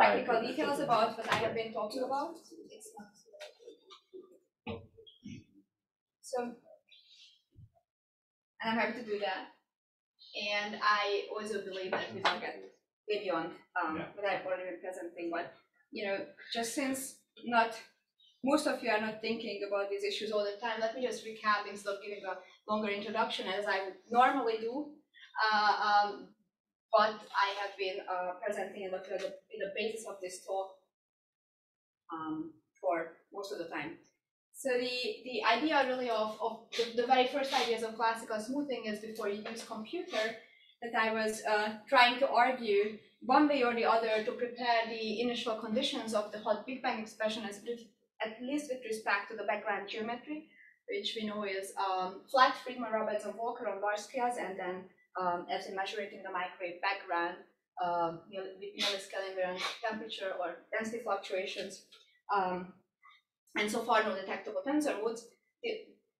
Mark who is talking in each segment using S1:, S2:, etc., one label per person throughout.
S1: technical details about what I have been talking about. So, and I'm happy to do that. And I also believe that we will get beyond um,
S2: Yeah.
S1: what I've already been presenting, but you know, just since not most of you are not thinking about these issues all the time, let me just recap instead of giving a longer introduction as I would normally do. Uh, um, but I have been uh, presenting in the, the basis of this talk um, for most of the time. So the, the idea really of, of the, the very first ideas of classical smoothing is before you use computer that I was uh, trying to argue one way or the other to prepare the initial conditions of the hot Big Bang expression as at least with respect to the background geometry, which we know is um, flat Friedmann, Roberts, and Walker on large scales, and then um, as we measure it in the microwave background um, with milliscale invariant temperature or density fluctuations. Um, and so far no detectable tensor modes. The,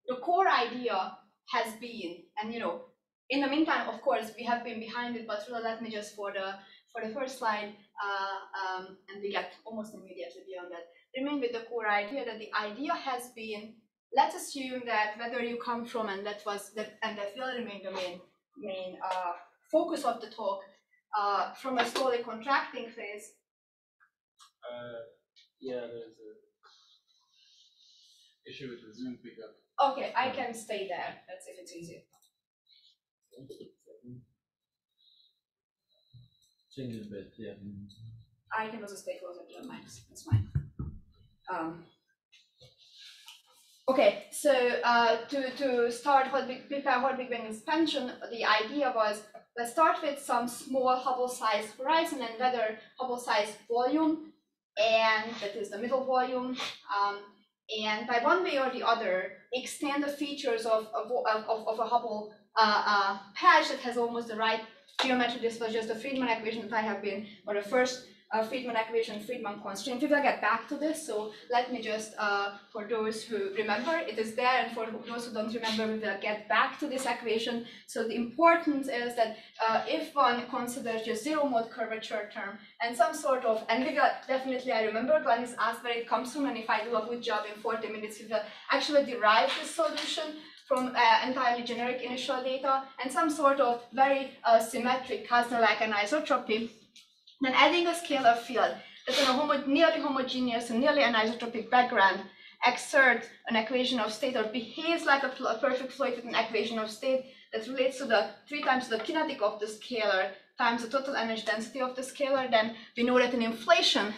S1: the core idea has been, and you know, in the meantime, of course, we have been behind it, but really let me just for the for the first slide, uh, um, and we get almost immediately beyond that, remain with the core idea that the idea has been, let's assume that whether you come from, and that was, that, and that will remain the main, main uh, focus of the talk, uh, from a slowly contracting phase,
S2: Uh, yeah, there's a issue with the Zoom pickup.
S1: okay, I can stay there, that's if it's easier.
S3: Change a bit, yeah.
S1: I can also stay closer to the mics, that's fine. Um, okay, so uh, to, to start what big, prepare Hot Big Bang expansion, the idea was let's start with some small Hubble-sized horizon and whether Hubble-sized volume, and that is the middle volume, um, and by one way or the other, extend the features of, of, of, of a Hubble uh, uh, patch that has almost the right geometry. This was just the Friedmann equation that I have been, or the first uh, Friedmann equation, Friedmann constraint. We will get back to this, so let me just, uh, for those who remember, it is there, and for those who don't remember, we will get back to this equation. So the importance is that uh, if one considers just zero mode curvature term and some sort of, and we will definitely, I remember when is asked where it comes from, and if I do a good job in 40 minutes, we will actually derive this solution from uh, entirely generic initial data and some sort of very uh, symmetric Kasner-like anisotropy, then adding a scalar field that in a homo nearly homogeneous and nearly anisotropic background exerts an equation of state or behaves like a, a perfect fluid with an equation of state that relates to the three times the kinetic of the scalar times the total energy density of the scalar, then we know that in inflation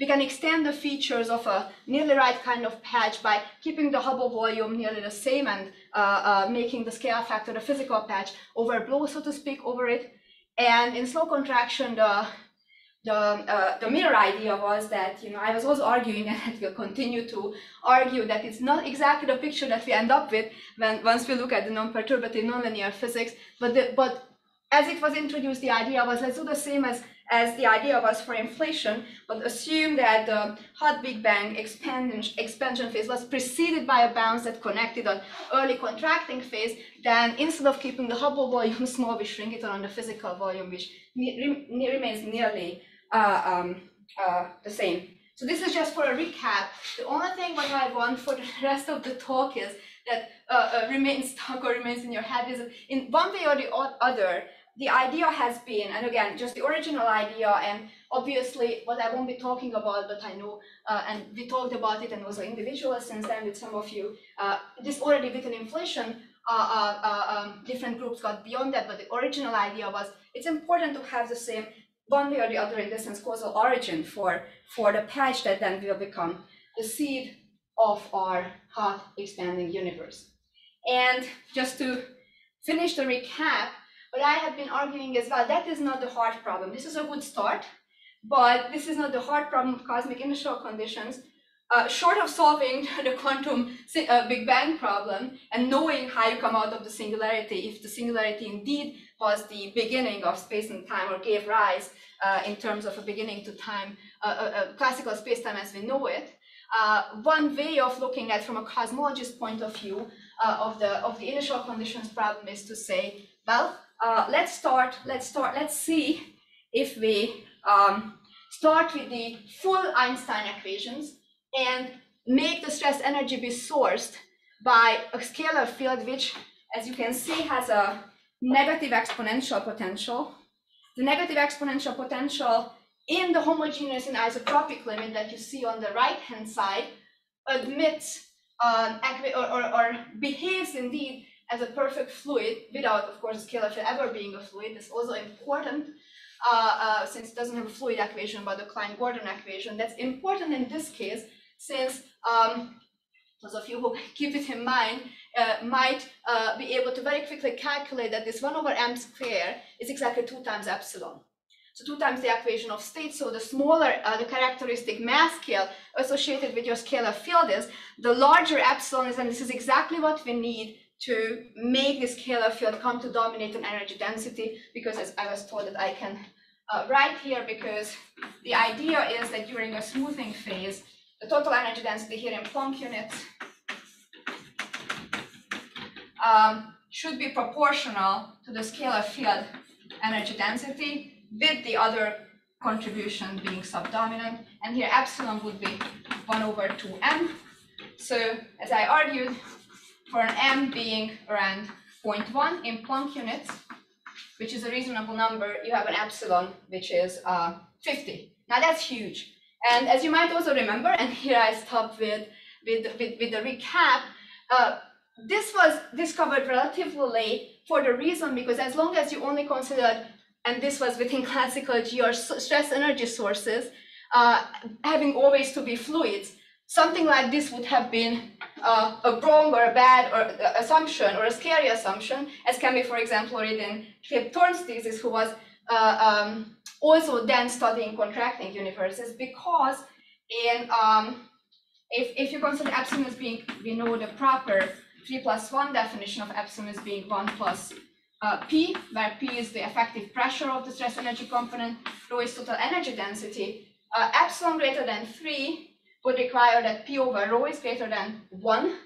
S1: we can extend the features of a nearly right kind of patch by keeping the Hubble volume nearly the same and uh, uh, making the scale factor the physical patch overblow, so to speak, over it. And in slow contraction, the the, uh, the mirror idea was that, you know, I was also arguing and will continue to argue that it's not exactly the picture that we end up with when once we look at the non-perturbative nonlinear physics, but the, but as it was introduced, the idea was let's do the same as as the idea was for inflation, but assume that the hot Big Bang expansion, expansion phase was preceded by a bounce that connected an early contracting phase, then instead of keeping the Hubble volume small, we shrink it on the physical volume, which remains nearly uh, um, uh, the same. So this is just for a recap. The only thing what I want for the rest of the talk is that uh, uh, remains stuck or remains in your head is in one way or the other, the idea has been, and again, just the original idea, and obviously what I won't be talking about, but I know, uh, and we talked about it and was individual since then with some of you. Uh, this already with an inflation, uh, uh, uh, um, different groups got beyond that, but the original idea was it's important to have the same one way or the other in this sense causal origin for for the patch that then will become the seed of our hot expanding universe. And just to finish the recap, what I have been arguing as well, that is not the hard problem. This is a good start, but this is not the hard problem of cosmic initial conditions. Uh, short of solving the quantum uh, Big Bang problem and knowing how you come out of the singularity, if the singularity indeed was the beginning of space and time or gave rise uh, in terms of a beginning to time, uh, uh, uh, classical space-time as we know it, uh, one way of looking at from a cosmologist point of view of the of the initial conditions problem is to say, well, let's start, let's start, let's see if we um, start with the full Einstein equations and make the stress energy be sourced by a scalar field which, as you can see, has a negative exponential potential. The negative exponential potential in the homogeneous and isotropic limit that you see on the right-hand side admits um, or, or, or, behaves indeed as a perfect fluid without, of course, scalar ever being a fluid. It's also important uh, uh, since it doesn't have a fluid equation but a Klein-Gordon equation. That's important in this case since um, those of you who keep it in mind uh, might uh, be able to very quickly calculate that this 1 over m square is exactly 2 times epsilon. So 2 times the equation of state, so the smaller uh, the characteristic mass scale associated with your scalar field is, the larger epsilon is, and this is exactly what we need to make this scalar field come to dominate on energy density, because as I was told that I can uh, write here, because the idea is that during a smoothing phase, the total energy density here in Planck units um, should be proportional to the scalar field energy density with the other contribution being subdominant. And here epsilon would be 1 over 2m. So as I argued, for an m being around 0.1 in Planck units, which is a reasonable number, you have an epsilon which is uh, 50. Now that's huge. And as you might also remember, and here I stop with, with, with, with the recap, uh, this was discovered relatively late for the reason because as long as you only considered, and this was within classical G or stress energy sources, uh, having always to be fluids, something like this would have been uh, a wrong or a bad or uh, assumption or a scary assumption, as can be, for example, read in Philip Thorne's thesis, who was uh, um, also then studying contracting universes because in um, if, if you consider as being, we know the proper 3 plus 1 definition of epsilon as being 1 plus uh, P, where P is the effective pressure of the stress energy component, rho is total energy density. Uh, epsilon greater than 3 would require that P over rho is greater than 1,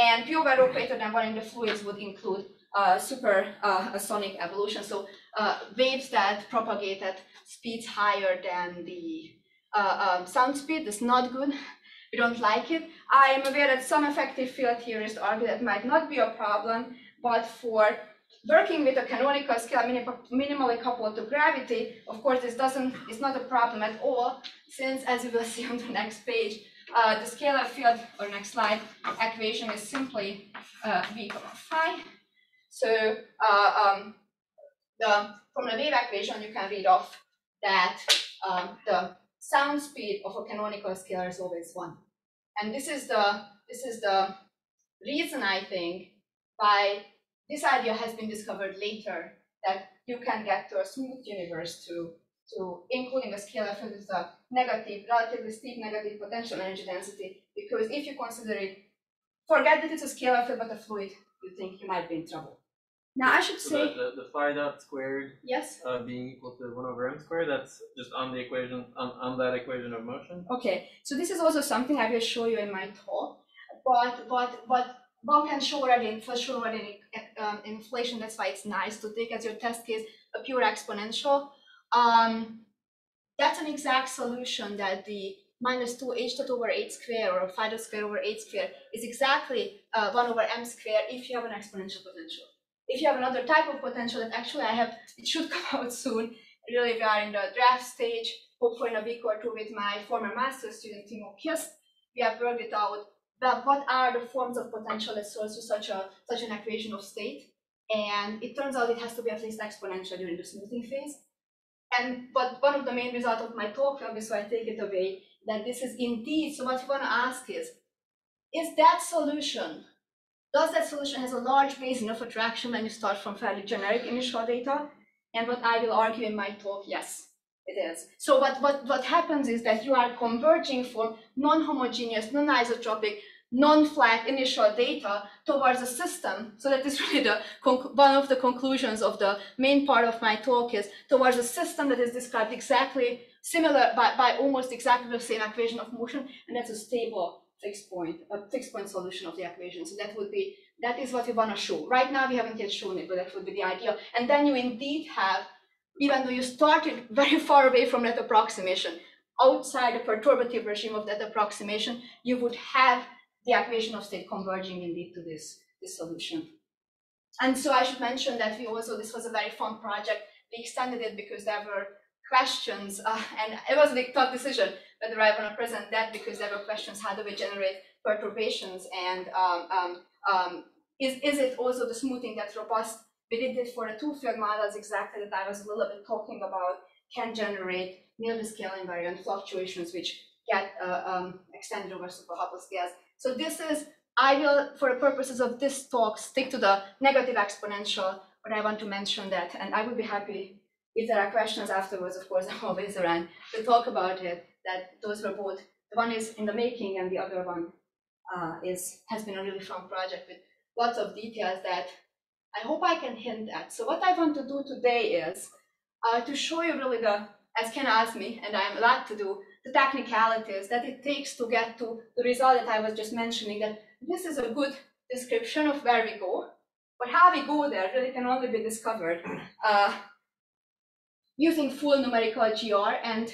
S1: and P over rho greater than 1 in the fluids would include uh, super uh, sonic evolution. So uh, waves that propagate at speeds higher than the uh, um, sound speed is not good. We don't like it. I am aware that some effective field theorists argue that might not be a problem, but for working with a canonical scale minimally coupled to gravity, of course, this doesn't, it's not a problem at all, since as you will see on the next page, uh, the scalar field, or next slide, equation is simply uh, v comma phi. So uh, um, the, from the wave equation, you can read off that um, the sound speed of a canonical scalar is always one. And this is the this is the reason I think why this idea has been discovered later that you can get to a smooth universe to to including a scalar field with a negative, relatively steep negative potential energy density. Because if you consider it, forget that it's a scalar field but a fluid, you think you might be in trouble. Now I should
S2: So
S1: say
S2: the, the, the phi dot squared
S1: yes.
S2: uh, being equal to 1 over m squared, that's just on the equation, on, on that equation of motion.
S1: Okay, so this is also something I will show you in my talk, but but but one can show already for sure already um, inflation. That's why it's nice to take as your test case a pure exponential. Um, that's an exact solution that the minus 2 h dot over 8 square or phi dot square over 8 square is exactly uh, 1 over m square if you have an exponential potential if you have another type of potential that actually I have, it should come out soon. Really, we are in the draft stage. Hopefully, in a week or two, with my former master's student Timo Kist, we have worked it out. But what are the forms of potential that source to such a such an equation of state? And it turns out it has to be at least exponential during the smoothing phase. And but one of the main results of my talk, obviously, I take it away that this is indeed. So what you want to ask is, is that solution does that solution has a large basin of attraction when you start from fairly generic initial data? And what I will argue in my talk, yes, it is. So what, what, what happens is that you are converging from non-homogeneous, non-isotropic, non-flat initial data towards a system. So that is really the one of the conclusions of the main part of my talk is towards a system that is described exactly similar by, by almost exactly the same equation of motion, and that's a stable fixed point, a fixed point solution of the equation. So that would be, that is what we want to show. Right now we haven't yet shown it, but that would be the idea. And then you indeed have even though you started very far away from that approximation, outside the perturbative regime of that approximation, you would have the equation of state converging indeed to this, this solution. And so I should mention that we also, this was a very fun project. We extended it because there were questions, uh, and it was a big tough decision whether I want to present that because there were questions, how do we generate perturbations and um, um, um, is, is it also the smoothing that's robust? We did this for the two field models exactly that I was a little bit talking about can generate nearly scale invariant fluctuations which get uh, um, extended over super Hubble scales. So this is, I will, for the purposes of this talk, stick to the negative exponential, but I want to mention that, and I would be happy if there are questions afterwards, of course, I'm always around to talk about it, that those were both, the one is in the making and the other one uh, is has been a really fun project with lots of details that I hope I can hint at. So what I want to do today is uh, to show you really the, as Ken asked me, and I'm allowed to do, the technicalities that it takes to get to the result that I was just mentioning, that this is a good description of where we go, but how we go there really can only be discovered uh, using full numerical GR. And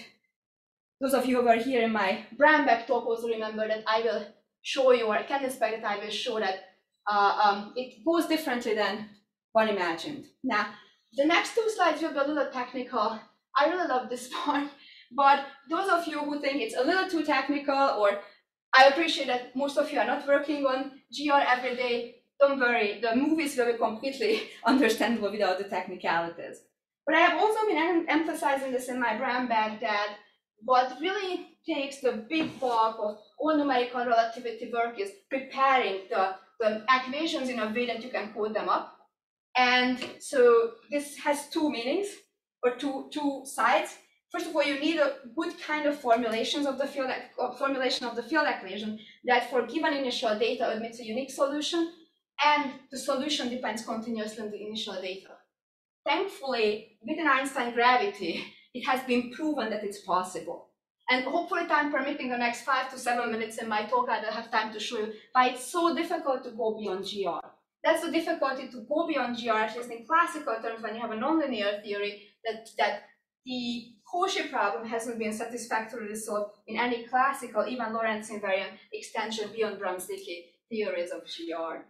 S1: those of you who were here in my Brambach talk also remember that I will show you, or I can expect that I will show that uh, um, it goes differently than one imagined. Now, the next two slides will be a little technical. I really love this part, but those of you who think it's a little too technical, or I appreciate that most of you are not working on GR every day, don't worry, the movies will be completely understandable without the technicalities. But I have also been em emphasizing this in my Brambach that what really takes the big bulk of all numerical relativity work is preparing the, the equations in a way that you can code them up. And so this has two meanings or two, two sides. First of all, you need a good kind of formulations of the field formulation of the field equation that for given initial data admits a unique solution, and the solution depends continuously on the initial data. Thankfully, within Einstein gravity, it has been proven that it's possible. And hopefully time permitting the next five to seven minutes in my talk, I will have time to show you why it's so difficult to go beyond GR. That's the difficulty to go beyond GR, at least in classical terms, when you have a nonlinear theory, that, that the Cauchy problem hasn't been satisfactorily solved in any classical, even Lorentz invariant extension beyond Bronsted theories of GR.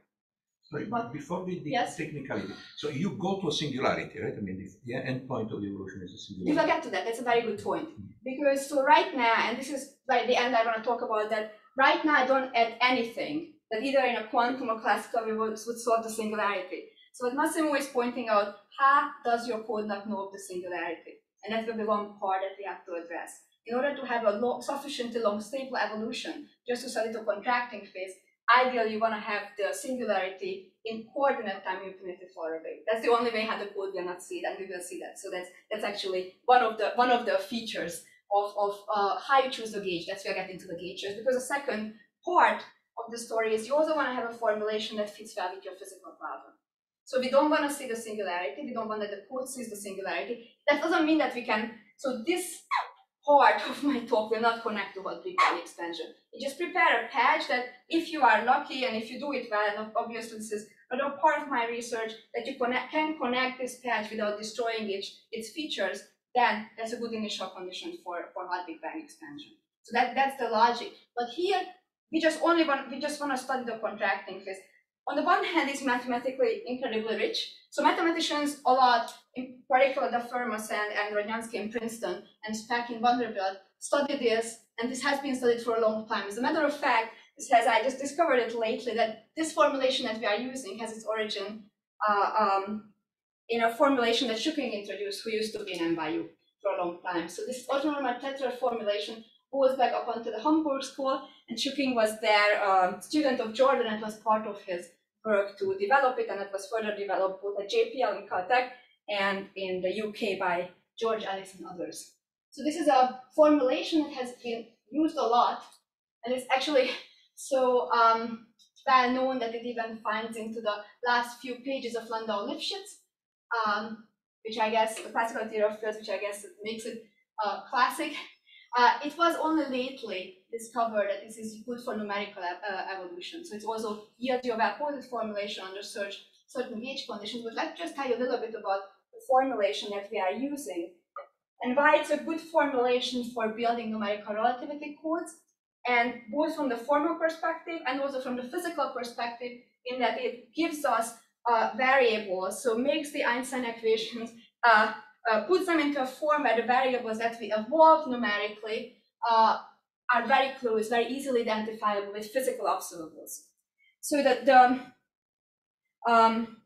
S4: Sorry, but before the, the
S1: yes?
S4: technicality, so you go to a singularity, right? I mean, the, the end point of the evolution is a singularity.
S1: If I get to that. That's a very good point. Mm-hmm. Because so right now, and this is by the end I want to talk about that, right now I don't add anything that either in a quantum or classical we would, would solve the singularity. So what Massimo is pointing out, how does your code not know of the singularity? And that will be one part that we have to address. In order to have a long, sufficiently long stable evolution, just to study the contracting phase, ideally you want to have the singularity in coordinate time infinity far away. That's the only way how the code will not see it, and we will see that. So that's that's actually one of the one of the features of, of uh, how you choose the gauge. That's where I get into the gauges. Because the second part of the story is you also want to have a formulation that fits well with your physical problem. So we don't want to see the singularity. We don't want that the code sees the singularity. That doesn't mean that we can. So this part of my talk will not connect to we call expansion. You just prepare a patch that if you are lucky and if you do it well, and obviously this is another part of my research, that you connect, can connect this patch without destroying its, its features, then that's a good initial condition for, for hard Big Bang expansion. So that, that's the logic. But here, we just only want, we just want to study the contracting phase. On the one hand, it's mathematically incredibly rich. So mathematicians a lot, in particular Dafermos and, and Rodnianski in Princeton and Speck in Vanderbilt, study this, and this has been studied for a long time. As a matter of fact, this has, I just discovered it lately, that this formulation that we are using has its origin uh, um, in a formulation that Schücking introduced, who used to be in NYU for a long time. So this orthonormal tetrad formulation goes back up onto the Hamburg school, and Schücking was their um, student of Jordan and was part of his work to develop it, and it was further developed both at JPL in Caltech and in the UK by George Ellis and others. So this is a formulation that has been used a lot, and it's actually so um, well known that it even finds into the last few pages of Landau Lifshitz, um, which I guess the classical theory of fields, which I guess makes it uh, classic. Uh, it was only lately discovered that this is good for numerical uh, evolution. So it's also yields you a well formulation under search certain gauge conditions. But let's just tell you a little bit about the formulation that we are using and why it's a good formulation for building numerical relativity codes. And both from the formal perspective and also from the physical perspective, in that it gives us uh, variables, so makes the Einstein equations, uh, uh, puts them into a form where the variables that we evolve numerically uh, are very close, very easily identifiable with physical observables. So that the um,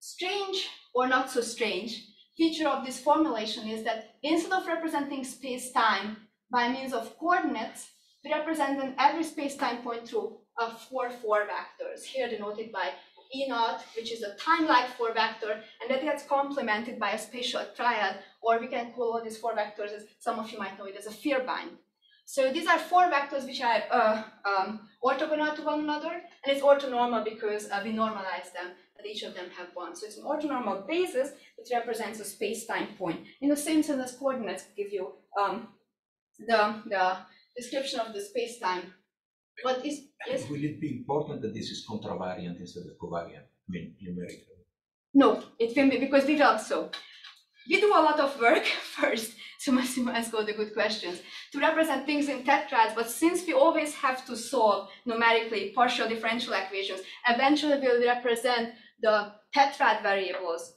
S1: strange or not so strange feature of this formulation is that instead of representing space-time by means of coordinates, we represent an every space-time point through uh, four four vectors, here denoted by E naught, which is a time-like four vector, and that gets complemented by a spatial triad, or we can call all these four vectors as some of you might know it as a Vierbein. So these are four vectors which are uh, um, orthogonal to one another, and it's orthonormal because uh, we normalize them, that each of them have one. So it's an orthonormal basis that represents a space-time point. In the same sense as coordinates give you um, the, the description of the space-time. What is, yes?
S4: Will it be important that this is contravariant instead of covariant? I mean, numerically.
S1: No, it can be because we also we do a lot of work first. So Massimo asked all the good questions to represent things in tetrads. But since we always have to solve numerically partial differential equations, eventually we'll represent the tetrad variables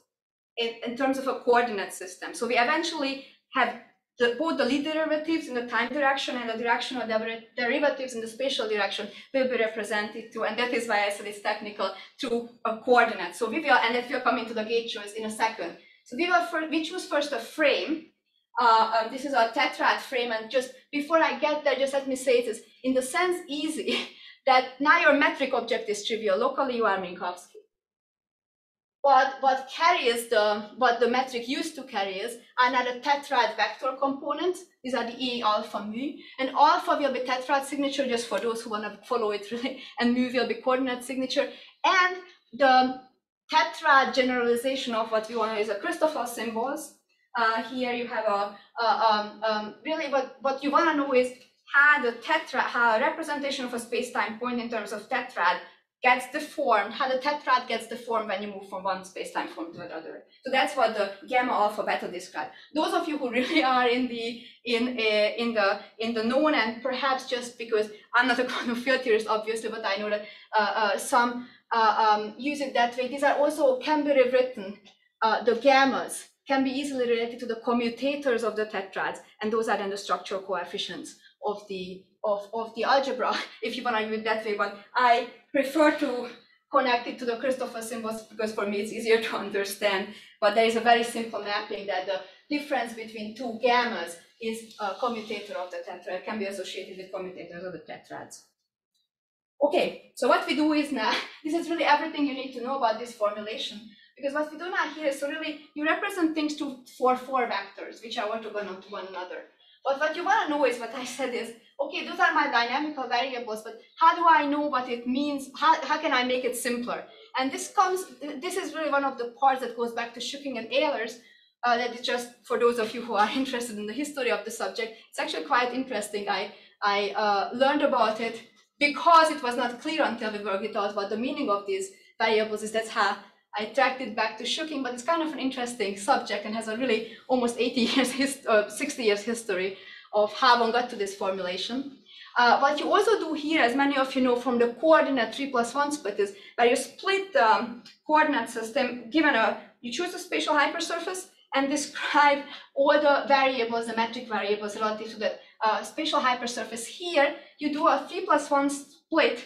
S1: in, in terms of a coordinate system. So we eventually have the, both the Lie derivatives in the time direction and the directional der derivatives in the spatial direction will be represented too. And that is why I said it's technical through a coordinate. So we will, and that will come into the gauge choice in a second. So we will we choose first a frame. Uh, um, this is a tetrad frame. And just before I get there, just let me say this in the sense easy that now your metric object is trivial. Locally, you are Minkowski. But what carries the, what the metric used to carry is another tetrad vector component. These are the E alpha mu. And alpha will be tetrad signature just for those who want to follow it really. And mu will be coordinate signature. And the tetrad generalization of what we want to use a Christoffel symbols. Uh, here you have a, a um, um, really what, what you want to know is how the tetrad, how a representation of a space-time point in terms of tetrad gets deformed, how the tetrad gets deformed when you move from one space-time form to another. So that's what the gamma alpha beta describe. Those of you who really are in the in uh, in the in the known and perhaps just because I'm not a quantum field theorist, obviously, but I know that uh, uh, some uh, um, use it that way. These are also can be rewritten. Uh, the gammas can be easily related to the commutators of the tetrads, and those are then the structural coefficients of the of, of the algebra, if you want to use it that way. But I prefer to connect it to the Christoffel symbols because for me it's easier to understand. But there is a very simple mapping that the difference between two gammas is a commutator of the tetrad, can be associated with commutators of the tetrads. Okay, so what we do is now, this is really everything you need to know about this formulation. Because what we do now here is so really, you represent things to for four vectors, which are orthogonal to one another. But what you want to know is what I said is, okay, those are my dynamical variables, but how do I know what it means? How, how can I make it simpler? And this comes, this is really one of the parts that goes back to Schücking and Ehlers, uh, that is just for those of you who are interested in the history of the subject. It's actually quite interesting. I, I uh, learned about it because it was not clear until we worked it out what the meaning of these variables is. That's how I tracked it back to Schücking, but it's kind of an interesting subject and has a really almost 80 years, hist- uh, 60 years history of how one got to this formulation. Uh, what you also do here, as many of you know from the coordinate 3 plus 1 split is where you split the coordinate system given a, you choose a spatial hypersurface and describe all the variables, the metric variables relative to the uh, spatial hypersurface. Here, you do a 3 plus 1 split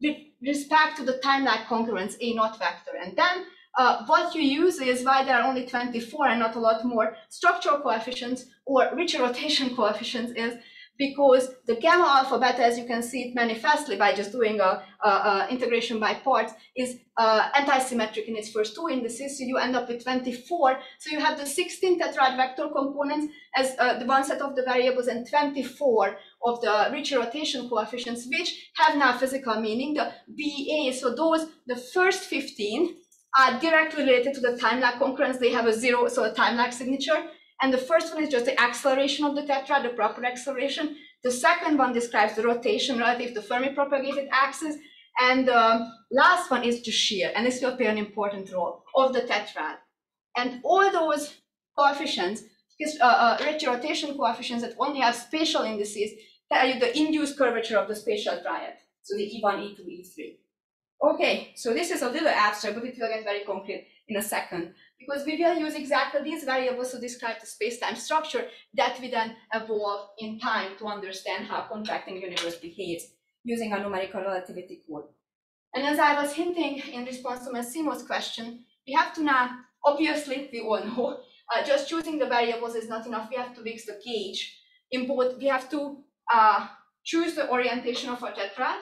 S1: with respect to the time-like congruence A naught vector. And then uh, what you use is why there are only 24 and not a lot more structural coefficients or Ricci rotation coefficients is because the gamma alpha beta, as you can see it manifestly by just doing a, a, a integration by parts, is uh, anti-symmetric in its first two indices. So you end up with 24. So you have the 16 tetrad vector components as uh, the one set of the variables and 24 of the Ricci rotation coefficients, which have now physical meaning, the BA. So those, the first 15 are directly related to the time-like congruence. They have a zero, so a time-like signature. And the first one is just the acceleration of the tetrad, the proper acceleration. The second one describes the rotation relative to Fermi propagated axis. And the last one is the shear, and this will play an important role of the tetrad. And all those coefficients, because, uh, uh, rotation coefficients that only have spatial indices, tell you the induced curvature of the spatial triad. So the E E1, E2, E3. Okay, so this is a little abstract, but it will get very concrete in a second because we will use exactly these variables to describe the space-time structure that we then evolve in time to understand how contracting universe behaves using a numerical relativity code. And as I was hinting in response to Massimo's question, we have to now, obviously, we all know, uh, just choosing the variables is not enough. We have to fix the gauge. Both, we have to uh, choose the orientation of our tetrad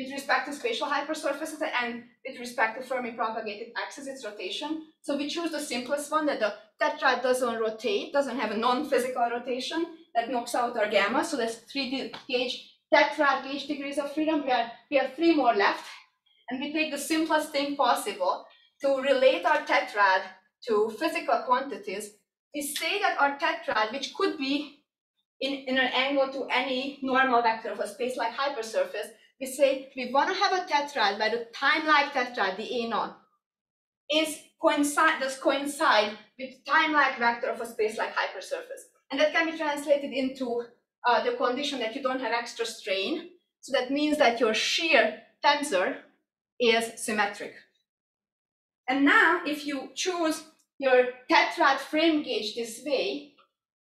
S1: with respect to spatial hypersurfaces and with respect to Fermi propagated axis, its rotation. So we choose the simplest one that the tetrad doesn't rotate, doesn't have a non-physical rotation that knocks out our gamma. So that's three gauge tetrad gauge degrees of freedom. We, are, we have three more left. And we take the simplest thing possible to relate our tetrad to physical quantities. We say that our tetrad, which could be in, in an angle to any normal vector of a space-like hypersurface, we say we want to have a tetrad where the time-like tetrad, the A naught, is coincide does coincide with time-like vector of a space-like hypersurface. And that can be translated into uh, the condition that you don't have extra strain. So that means that your shear tensor is symmetric. And now if you choose your tetrad frame gauge this way,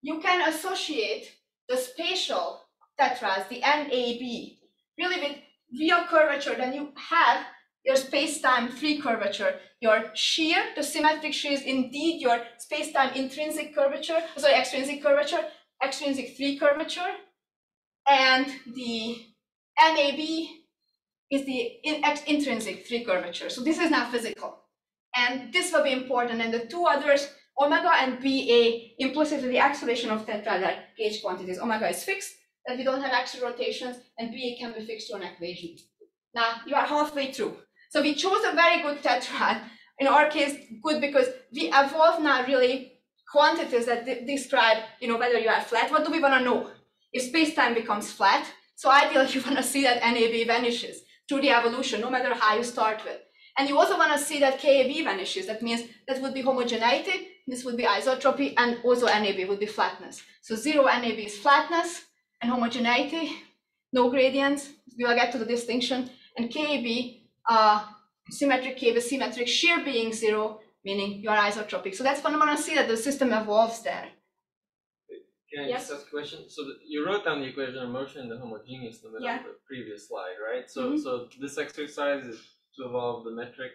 S1: you can associate the spatial tetrads, the NAB, really with real curvature, then you have your space-time free curvature. Your shear, the symmetric shear is indeed your space-time intrinsic curvature, sorry, extrinsic curvature, extrinsic free curvature. And the NAB is the in, intrinsic free curvature. So this is not physical. And this will be important. And the two others, omega and BA, implicitly the acceleration of tetrad gauge quantities. Omega is fixed, that we don't have extra rotations, and BA can be fixed to an equation. Now, you are halfway through. So we chose a very good tetrad. In our case, good because we evolve now really quantities that describe, you know, whether you are flat. What do we want to know? If space-time becomes flat, so ideally you want to see that NAB vanishes through the evolution, no matter how you start with. And you also want to see that KAB vanishes. That means that would be homogeneity, this would be isotropy, and also NAB would be flatness. So zero NAB is flatness, and homogeneity, no gradients. We will get to the distinction. And KAB, uh, symmetric KAB, symmetric shear being zero, meaning you are isotropic. So that's when I see that the system evolves there.
S2: Can I
S1: Yes.
S2: just ask a question? So the- you wrote down the equation of motion in the homogeneous limit
S1: Yeah.
S2: on the previous slide, right? So
S1: Mhm.
S2: so this exercise is to evolve the metric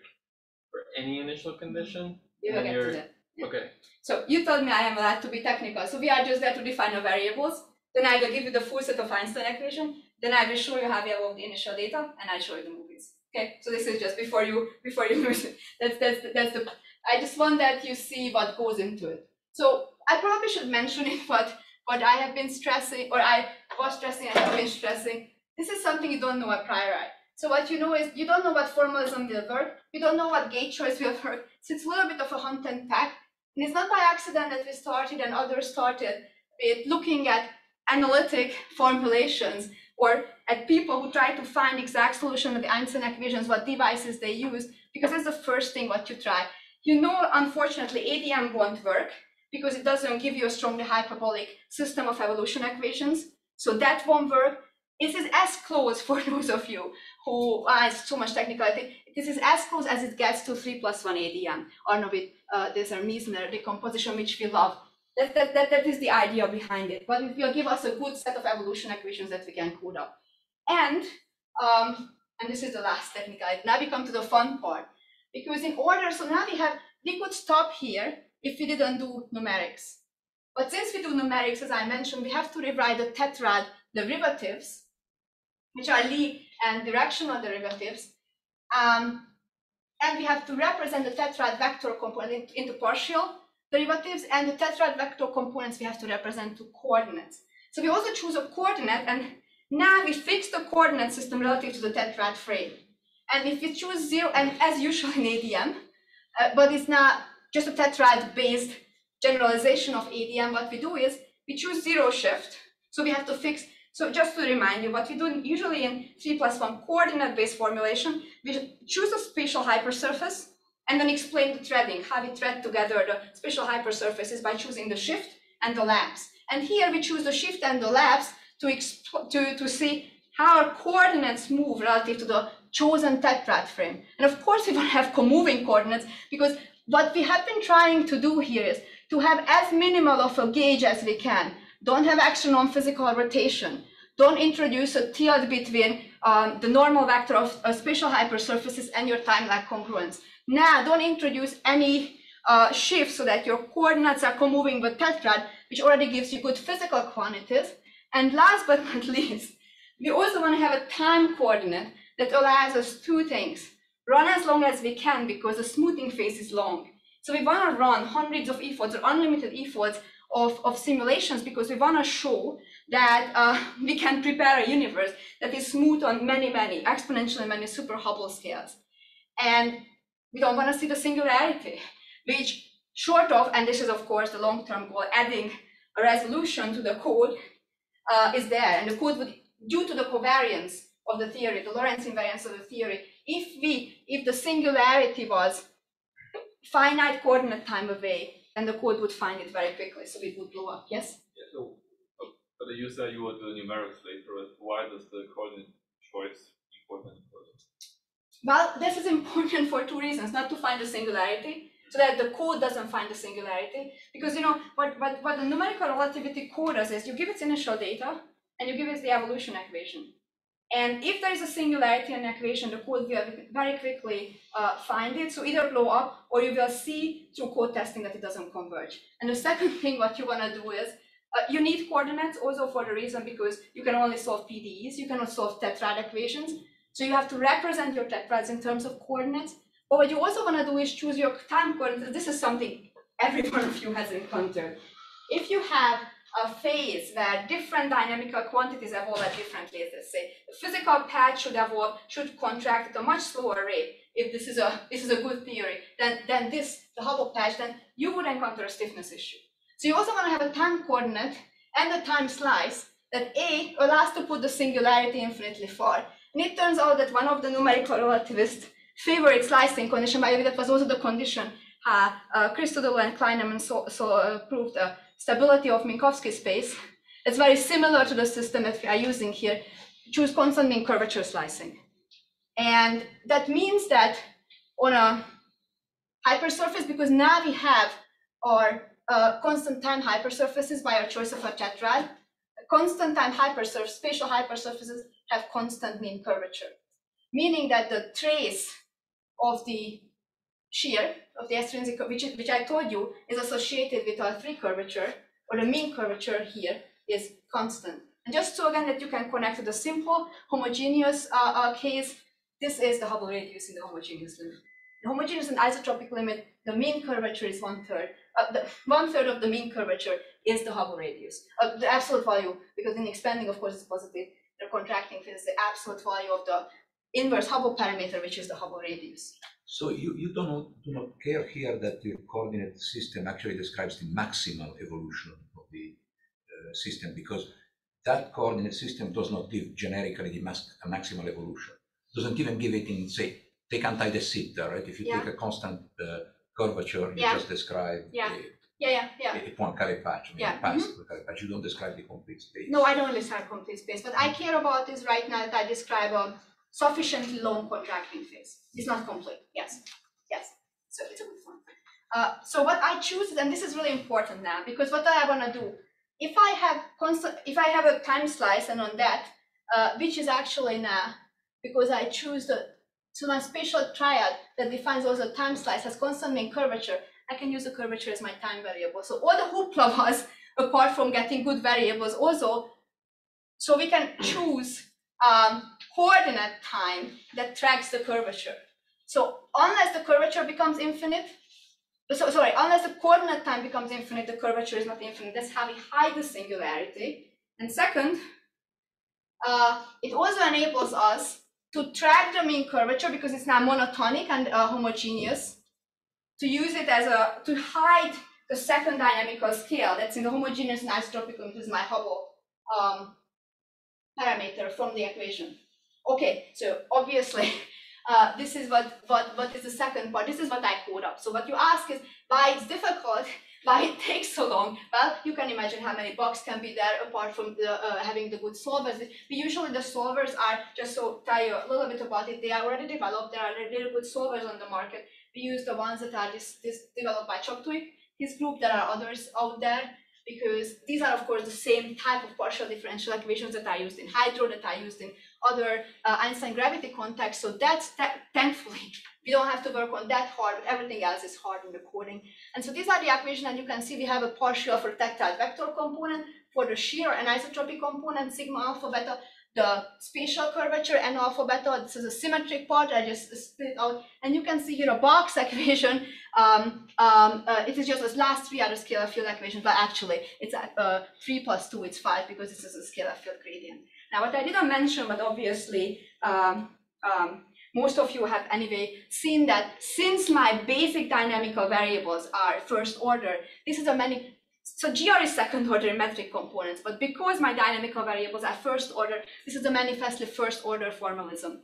S2: for any initial condition.
S1: We will get to that. Yeah.
S2: Okay.
S1: So you told me I am allowed to be technical. So we are just there to define the variables. Then I will give you the full set of Einstein equation. Then I will show you how we evolved the initial data, and I'll show you the movies. Okay. So this is just before you before you. That's that's that's the. I just want that you see what goes into it. So I probably should mention it, but what I have been stressing, or I was stressing, I have been stressing. This is something you don't know at priori. So what you know is you don't know what formalism will work. You don't know what gauge choice will work. So it's a little bit of a hunt and peck. And it's not by accident that we started and others started with looking at analytic formulations or at people who try to find exact solution of the Einstein equations, what devices they use, because that's the first thing what you try. You know, unfortunately, ADM won't work because it doesn't give you a strongly hyperbolic system of evolution equations. So that won't work. This is as close for those of you who uh, it's too much technicality. This is as close as it gets to 3 plus 1 ADM, Arnowitt, uh, there's a Misner decomposition, which we love. That, that, that, that is the idea behind it. But it will give us a good set of evolution equations that we can code up. And, um, and this is the last technicality. Now we come to the fun part. Because in order, so now we have, we could stop here if we didn't do numerics. But since we do numerics, as I mentioned, we have to rewrite the tetrad derivatives, which are Lie and directional derivatives. Um, and we have to represent the tetrad vector component into partial derivatives and the tetrad vector components we have to represent to coordinates. So we also choose a coordinate and now we fix the coordinate system relative to the tetrad frame. And if we choose zero, and as usual in ADM, uh, but it's not just a tetrad based generalization of ADM, what we do is we choose zero shift. So we have to fix So just to remind you, what we do usually in 3 plus 1 coordinate-based formulation, we choose a spatial hypersurface and then explain the threading, how we thread together the spatial hypersurfaces by choosing the shift and the lapse. And here we choose the shift and the lapse to, to, to see how our coordinates move relative to the chosen tetrad frame. And of course, we don't have co-moving coordinates because what we have been trying to do here is to have as minimal of a gauge as we can. Don't have extra non-physical rotation. Don't introduce a tilt between um, the normal vector of uh, spatial hypersurfaces and your time-like congruence. Now, don't introduce any uh, shift so that your coordinates are co-moving with tetrad, which already gives you good physical quantities. And last but not least, we also want to have a time coordinate that allows us two things. Run as long as we can because the smoothing phase is long. So we want to run hundreds of e-folds or unlimited e-folds of, of simulations because we want to show that uh, we can prepare a universe that is smooth on many, many, exponentially many super Hubble scales. And we don't want to see the singularity, which short of, and this is of course the long-term goal, adding a resolution to the code uh, is there. And the code would, due to the covariance of the theory, the Lorentz invariance of the theory, if we, if the singularity was finite coordinate time away, then the code would find it very quickly, so it would blow up. Yes?
S5: Yeah, so, but you said you will do numerics later, why does the coordinate choice important
S1: Well, this is important for two reasons. Not to find the singularity, so that the code doesn't find the singularity. Because you know what, what, what the numerical relativity code does is you give its initial data and you give it the evolution equation. And if there is a singularity in the equation, the code will very quickly uh, find it. So either blow up or you will see through code testing that it doesn't converge. And the second thing what you want to do is uh, you need coordinates also for the reason because you can only solve PDEs, you cannot solve tetrad equations. So you have to represent your tetrads in terms of coordinates. But what you also want to do is choose your time coordinates. This is something every one of you has encountered. If you have a phase where different dynamical quantities evolve at different rates, say the physical patch should evolve, should contract at a much slower rate. If this is a this is a good theory, then then this the Hubble patch, then you would encounter a stiffness issue. So you also want to have a time coordinate and a time slice that A allows to put the singularity infinitely far, and it turns out that one of the numerical relativists favorite slicing condition, by the way, that was also the condition uh, uh, Christodoulou and Klainerman so, so uh, proved the stability of Minkowski space. It's very similar to the system that we are using here. Choose constant mean curvature slicing. And that means that on a hypersurface, because now we have our uh, constant time hypersurfaces by our choice of a tetrad, constant time hypersurface, spatial hypersurfaces have constant mean curvature, meaning that the trace of the shear of the extrinsic, which, which I told you is associated with our free curvature, or the mean curvature here is constant. And just so again that you can connect to the simple homogeneous uh, uh, case, this is the Hubble radius in the homogeneous limit. The homogeneous and isotropic limit, the mean curvature is one third. Uh, the one third of the mean curvature is the Hubble radius. Uh, the absolute value, because in expanding, of course, it's positive. The contracting is the absolute value of the inverse Hubble parameter, which is the Hubble radius.
S4: So you, you don't do not care here that the coordinate system actually describes the maximal evolution of the uh, system because that coordinate system does not give generically the a maximal evolution. Doesn't even give it in say take anti de Sitter, right? If you
S1: Yeah.
S4: take a constant uh, curvature, you
S1: Yeah.
S4: just describe
S1: Yeah.
S4: a,
S1: Yeah, yeah, yeah.
S4: a Poincare patch, I mean,
S1: Yeah,
S4: path Poincare patch. You don't describe the complete space.
S1: No, I don't describe complete space. What I care about is right now that I describe a sufficiently long contracting phase. It's not complete. Yes, yes. So it's a good one. Uh, so what I choose, and this is really important now, because what I want to do, if I have constant, if I have a time slice, and on that, uh, which is actually now, because I choose the so my spatial triad that defines also time slice has constant mean curvature. I can use the curvature as my time variable. So all the hoopla was apart from getting good variables also so we can choose um, coordinate time that tracks the curvature so unless the curvature becomes infinite so sorry unless the coordinate time becomes infinite the curvature is not infinite that's how we hide the singularity and second uh, it also enables us to track the mean curvature because it's not monotonic and uh, homogeneous to use it as a to hide the second dynamical scale that's in the homogeneous and isotropic limit is my Hubble um, parameter from the equation. Okay, so obviously, uh, this is what, what, what is the second part. This is what I code up. So what you ask is why it's difficult, why it takes so long. Well, you can imagine how many bugs can be there apart from the, uh, having the good solvers. We usually the solvers are, just so tell you a little bit about it, they are already developed. There are really good solvers on the market. We use the ones that are this developed by Choptuik, his group. There are others out there because these are of course the same type of partial differential equations that are used in hydro, that are used in other uh, Einstein gravity contexts. So that's thankfully we don't have to work on that hard, but everything else is hard in the coding. And so these are the equations, and you can see we have a partial for tactile vector component for the shear anisotropy component, sigma alpha beta, the spatial curvature and alpha beta. This is a symmetric part. I just split out, and you can see here a box equation. Um, um, uh, it is just as last three the scalar field equations, but actually it's uh, three plus two, it's five because this is a scalar field gradient. Now, what I didn't mention, but obviously um, um, most of you have anyway seen that since my basic dynamical variables are first order, this is a many so GR is second order metric components, but because my dynamical variables are first order, this is a manifestly first order formalism.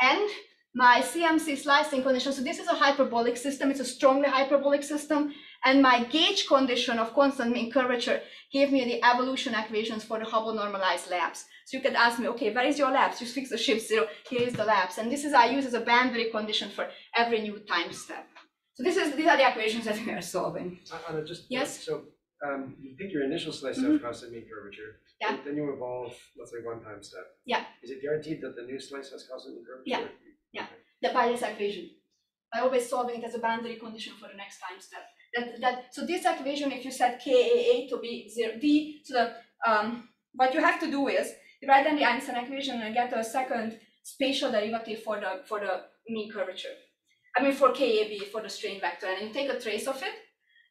S1: And my CMC slicing condition, so this is a hyperbolic system, it's a strongly hyperbolic system, and my gauge condition of constant mean curvature gave me the evolution equations for the Hubble normalized lapse. So you could ask me, okay, where is your lapse? You fix the shift zero, here is the lapse. And this is I use as a boundary condition for every new time step. So this is these are the equations that we are solving.
S6: Anna, just
S1: yes.
S6: So um, you pick your initial slice
S1: mm -hmm.
S6: of constant mean curvature.
S1: Yeah.
S6: Then you evolve, let's say, one time step.
S1: Yeah.
S6: Is it guaranteed that the new slice has constant mean curvature?
S1: Yeah. Yeah. The by this equation. I always solving it as a boundary condition for the next time step. That that so this equation, if you set KAA to be zero D, so the um what you have to do is write down the Einstein equation and get a second spatial derivative for the for the mean curvature. I mean for KAB for the strain vector, and you take a trace of it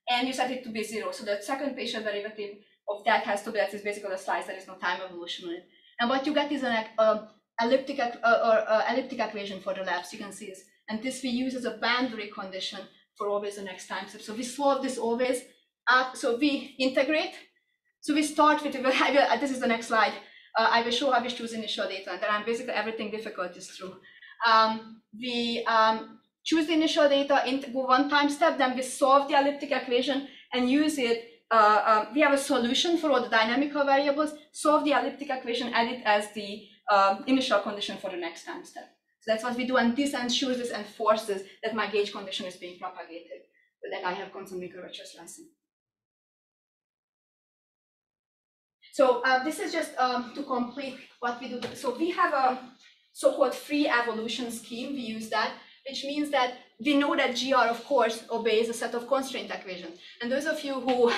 S1: and you set it to be zero. So the second spatial derivative of that has to be, that is basically a slice, that is no time evolution in it. And what you get is an uh, elliptic uh, or uh, elliptic equation for the lapse, you can see this. And this we use as a boundary condition for always the next time step. So we solve this always, at, so we integrate. So we start with, this is the next slide. Uh, I will show how we choose initial data, and then I'm basically everything difficult is true. Um, we um, choose the initial data, go one time step, then we solve the elliptic equation and use it. Uh, um, we have a solution for all the dynamical variables, solve the elliptic equation, add it as the uh, initial condition for the next time step. So that's what we do, and this ensures, this enforces that my gauge condition is being propagated, but that I have constant curvature slicing. So uh, this is just um, to complete what we do. So we have a so-called free evolution scheme. We use that which means that we know that GR, of course, obeys a set of constraint equations. And those of you who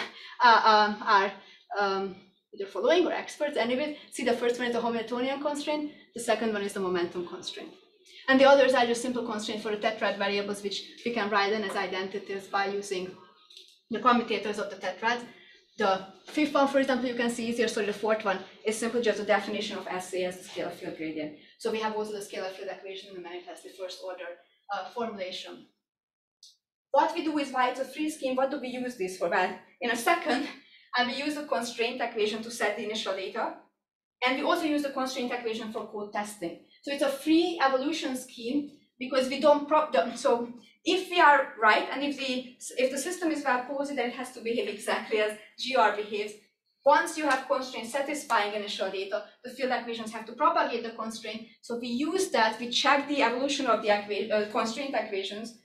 S1: uh, um, are um, either following or experts anyway, see the first one is the Hamiltonian constraint, the second one is the momentum constraint. And the others are just simple constraints for the tetrad variables, which we can write in as identities by using the commutators of the tetrads. The fifth one, for example, you can see easier. So the fourth one is simply just a definition of SA as the scalar field gradient. So we have also the scalar field equation in the manifestly first order uh, formulation. What we do is why it's a free scheme, what do we use this for? Well, in a second, and we use the constraint equation to set the initial data. And we also use the constraint equation for code testing. So it's a free evolution scheme because we don't. So if we are right, and if the if the system is well posed, then it has to behave exactly as GR behaves, once you have constraints satisfying initial data, the field equations have to propagate the constraint. So we use that, we check the evolution of the uh, constraint equations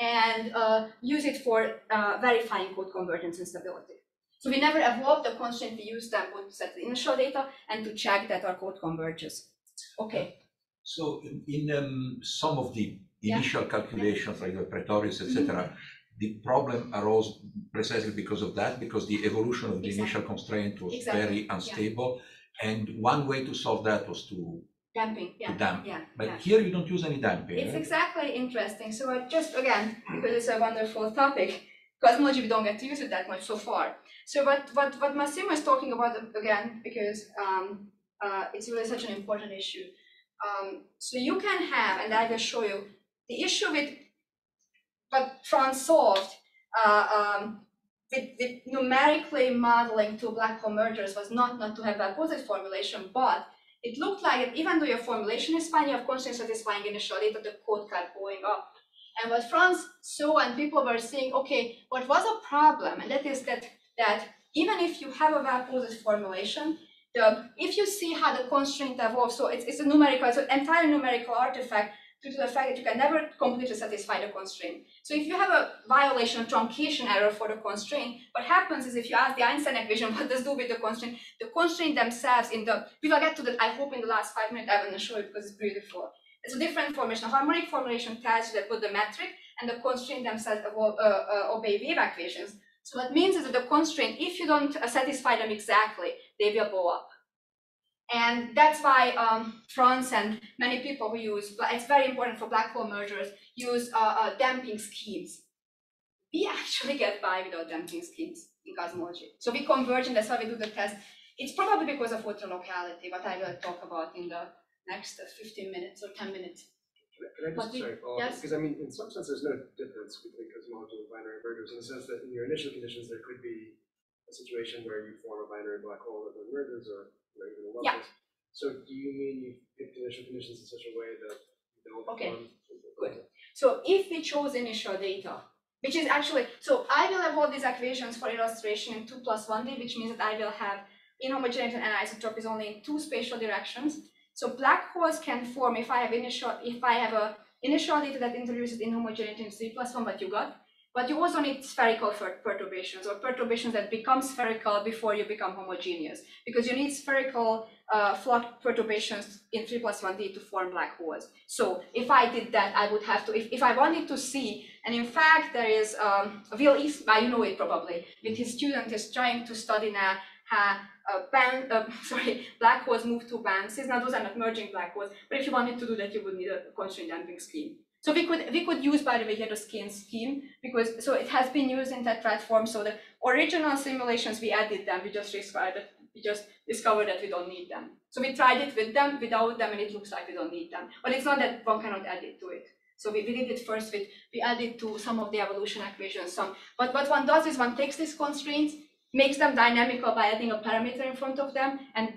S1: and uh, use it for uh, verifying code convergence and stability. So we never evolve the constraint, we use them both to set the initial data and to check that our code converges. Okay.
S4: So in, in um, some of the initial yeah. calculations, like the Pretorius, etc., mm -hmm the problem arose precisely because of that, because the evolution of the exactly. initial constraint was exactly. very unstable. Yeah. And one way to solve that was to
S1: damping, yeah,
S4: to damp.
S1: yeah.
S4: But
S1: yeah.
S4: here you don't use any damping.
S1: It's
S4: right?
S1: exactly interesting. So I just again, because it's a wonderful topic, cosmology we don't get to use it that much so far. So what what what Massimo is talking about again, because um, uh, it's really such an important issue. Um, so you can have, and I will show you, the issue with but Frans solved uh, um, with, with, numerically modeling two black hole mergers was not, not to have a positive formulation, but it looked like that even though your formulation is fine, you have constraint satisfying initial data, the code kept going up. And what Frans saw and people were saying, okay, what was a problem? And that is that that even if you have a well-posed formulation, the if you see how the constraint evolves, so it's, it's a numerical, it's an entire numerical artifact due to the fact that you can never completely satisfy the constraint. So if you have a violation truncation error for the constraint, what happens is if you ask the Einstein equation, what does do with the constraint, the constraint themselves in the, we will get to that, I hope in the last five minutes, I will show you because it's beautiful. It's a different formulation. A harmonic formulation tells you that both the metric and the constraint themselves evolve, uh, uh, obey wave equations. So what means is that the constraint, if you don't satisfy them exactly, they will blow up. And that's why um, Frans and many people who use, it's very important for black hole mergers, use uh, uh, damping schemes. We actually get by without damping schemes in cosmology. So we converge and that's how we do the test. It's probably because of ultra-locality, what I will talk about in the next uh, 15 minutes or 10 minutes.
S6: Can I just, sorry, follow
S1: yes.
S6: Because I mean, in some sense, there's no difference between cosmology and binary mergers, in the sense that in your initial conditions, there could be a situation where you form a binary black hole that then merges, or you know, even a
S1: Yeah.
S6: So do you mean you picked initial conditions in such a way that you don't
S1: Okay,
S6: form?
S1: good. So if we chose initial data, which is actually, so I will have all these equations for illustration in two plus one D, which means that I will have inhomogeneity and anisotropies only in two spatial directions. So black holes can form if I have initial, if I have a initial data that introduces inhomogeneity in three plus one, what you got. But you also need spherical per- perturbations or perturbations that become spherical before you become homogeneous, because you need spherical uh, flux perturbations in 3 plus 1D to form black holes. So if I did that, I would have to, if, if I wanted to see, and in fact, there is, um, Will Eastman, you know it probably, with his student is trying to study now how uh, band, uh, sorry, black holes move to bands. Now those are not merging black holes, but if you wanted to do that, you would need a constraint damping scheme. So we could we could use by the way here the skin scheme because so it has been used in that platform. So the original simulations we added them, we just discovered that we just discovered that we don't need them. So we tried it with them, without them, and it looks like we don't need them. But it's not that one cannot add it to it. So we, we did it first with we added to some of the evolution equations. Some but what one does is one takes these constraints, makes them dynamical by adding a parameter in front of them, and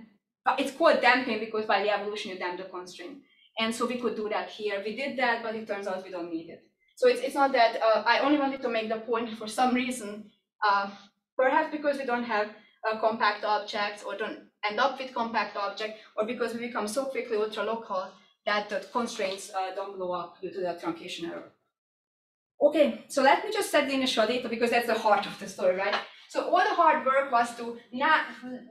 S1: it's called damping because by the evolution you damp the constraint. And so we could do that here. We did that, but it turns out we don't need it. So it's, it's not that uh, I only wanted to make the point for some reason, uh, perhaps because we don't have uh, compact objects or don't end up with compact object, or because we become so quickly ultra local that the constraints uh, don't blow up due to the truncation error. Okay, so let me just set the initial data because that's the heart of the story, right? So all the hard work was to not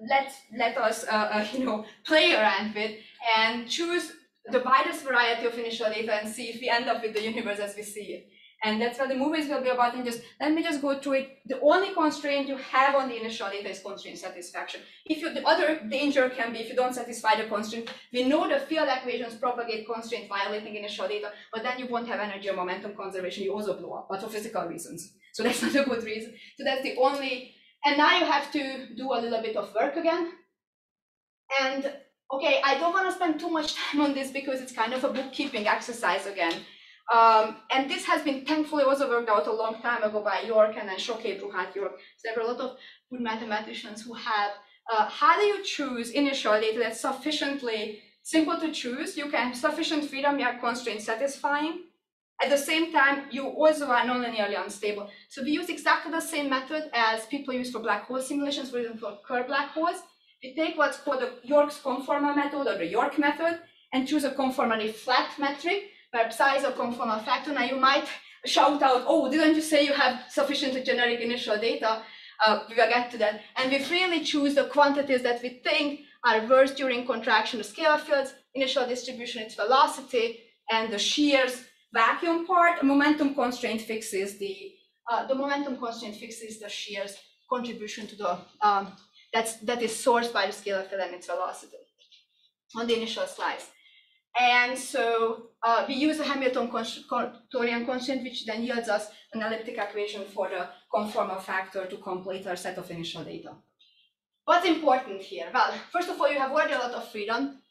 S1: let let us uh, uh, you know play around with and choose the widest variety of initial data and see if we end up with the universe as we see it. And that's what the movies will be about. And just let me just go through it. The only constraint you have on the initial data is constraint satisfaction. If you, the other danger can be if you don't satisfy the constraint. We know the field equations propagate constraint violating initial data, but then you won't have energy or momentum conservation. You also blow up, but for physical reasons. So that's not a good reason. So that's the only. And now you have to do a little bit of work again. And okay, I don't want to spend too much time on this because it's kind of a bookkeeping exercise again. Um, and this has been thankfully also worked out a long time ago by York and then Choquet Bruhat York. So there are a lot of good mathematicians who have, uh, how do you choose initial data that's sufficiently simple to choose? You can have sufficient freedom, you are constraint satisfying. At the same time, you also are non-linearly unstable. So we use exactly the same method as people use for black hole simulations, for example, for Kerr black holes. We take what's called the York's conformal method or the York method and choose a conformally flat metric where psi is a conformal factor. Now you might shout out, oh, didn't you say you have sufficiently generic initial data? Uh, we will get to that. And we freely choose the quantities that we think are worse during contraction, the scalar fields, initial distribution, its velocity, and the shears vacuum part. Momentum constraint fixes the, uh, the momentum constraint fixes the shears contribution to the, um, that's, that is sourced by the scalar field and its velocity on the initial slice. And so uh, we use a Hamiltonian constraint, which then yields us an elliptic equation for the conformal factor to complete our set of initial data. What's important here? Well, first of all, you have already a lot of freedom.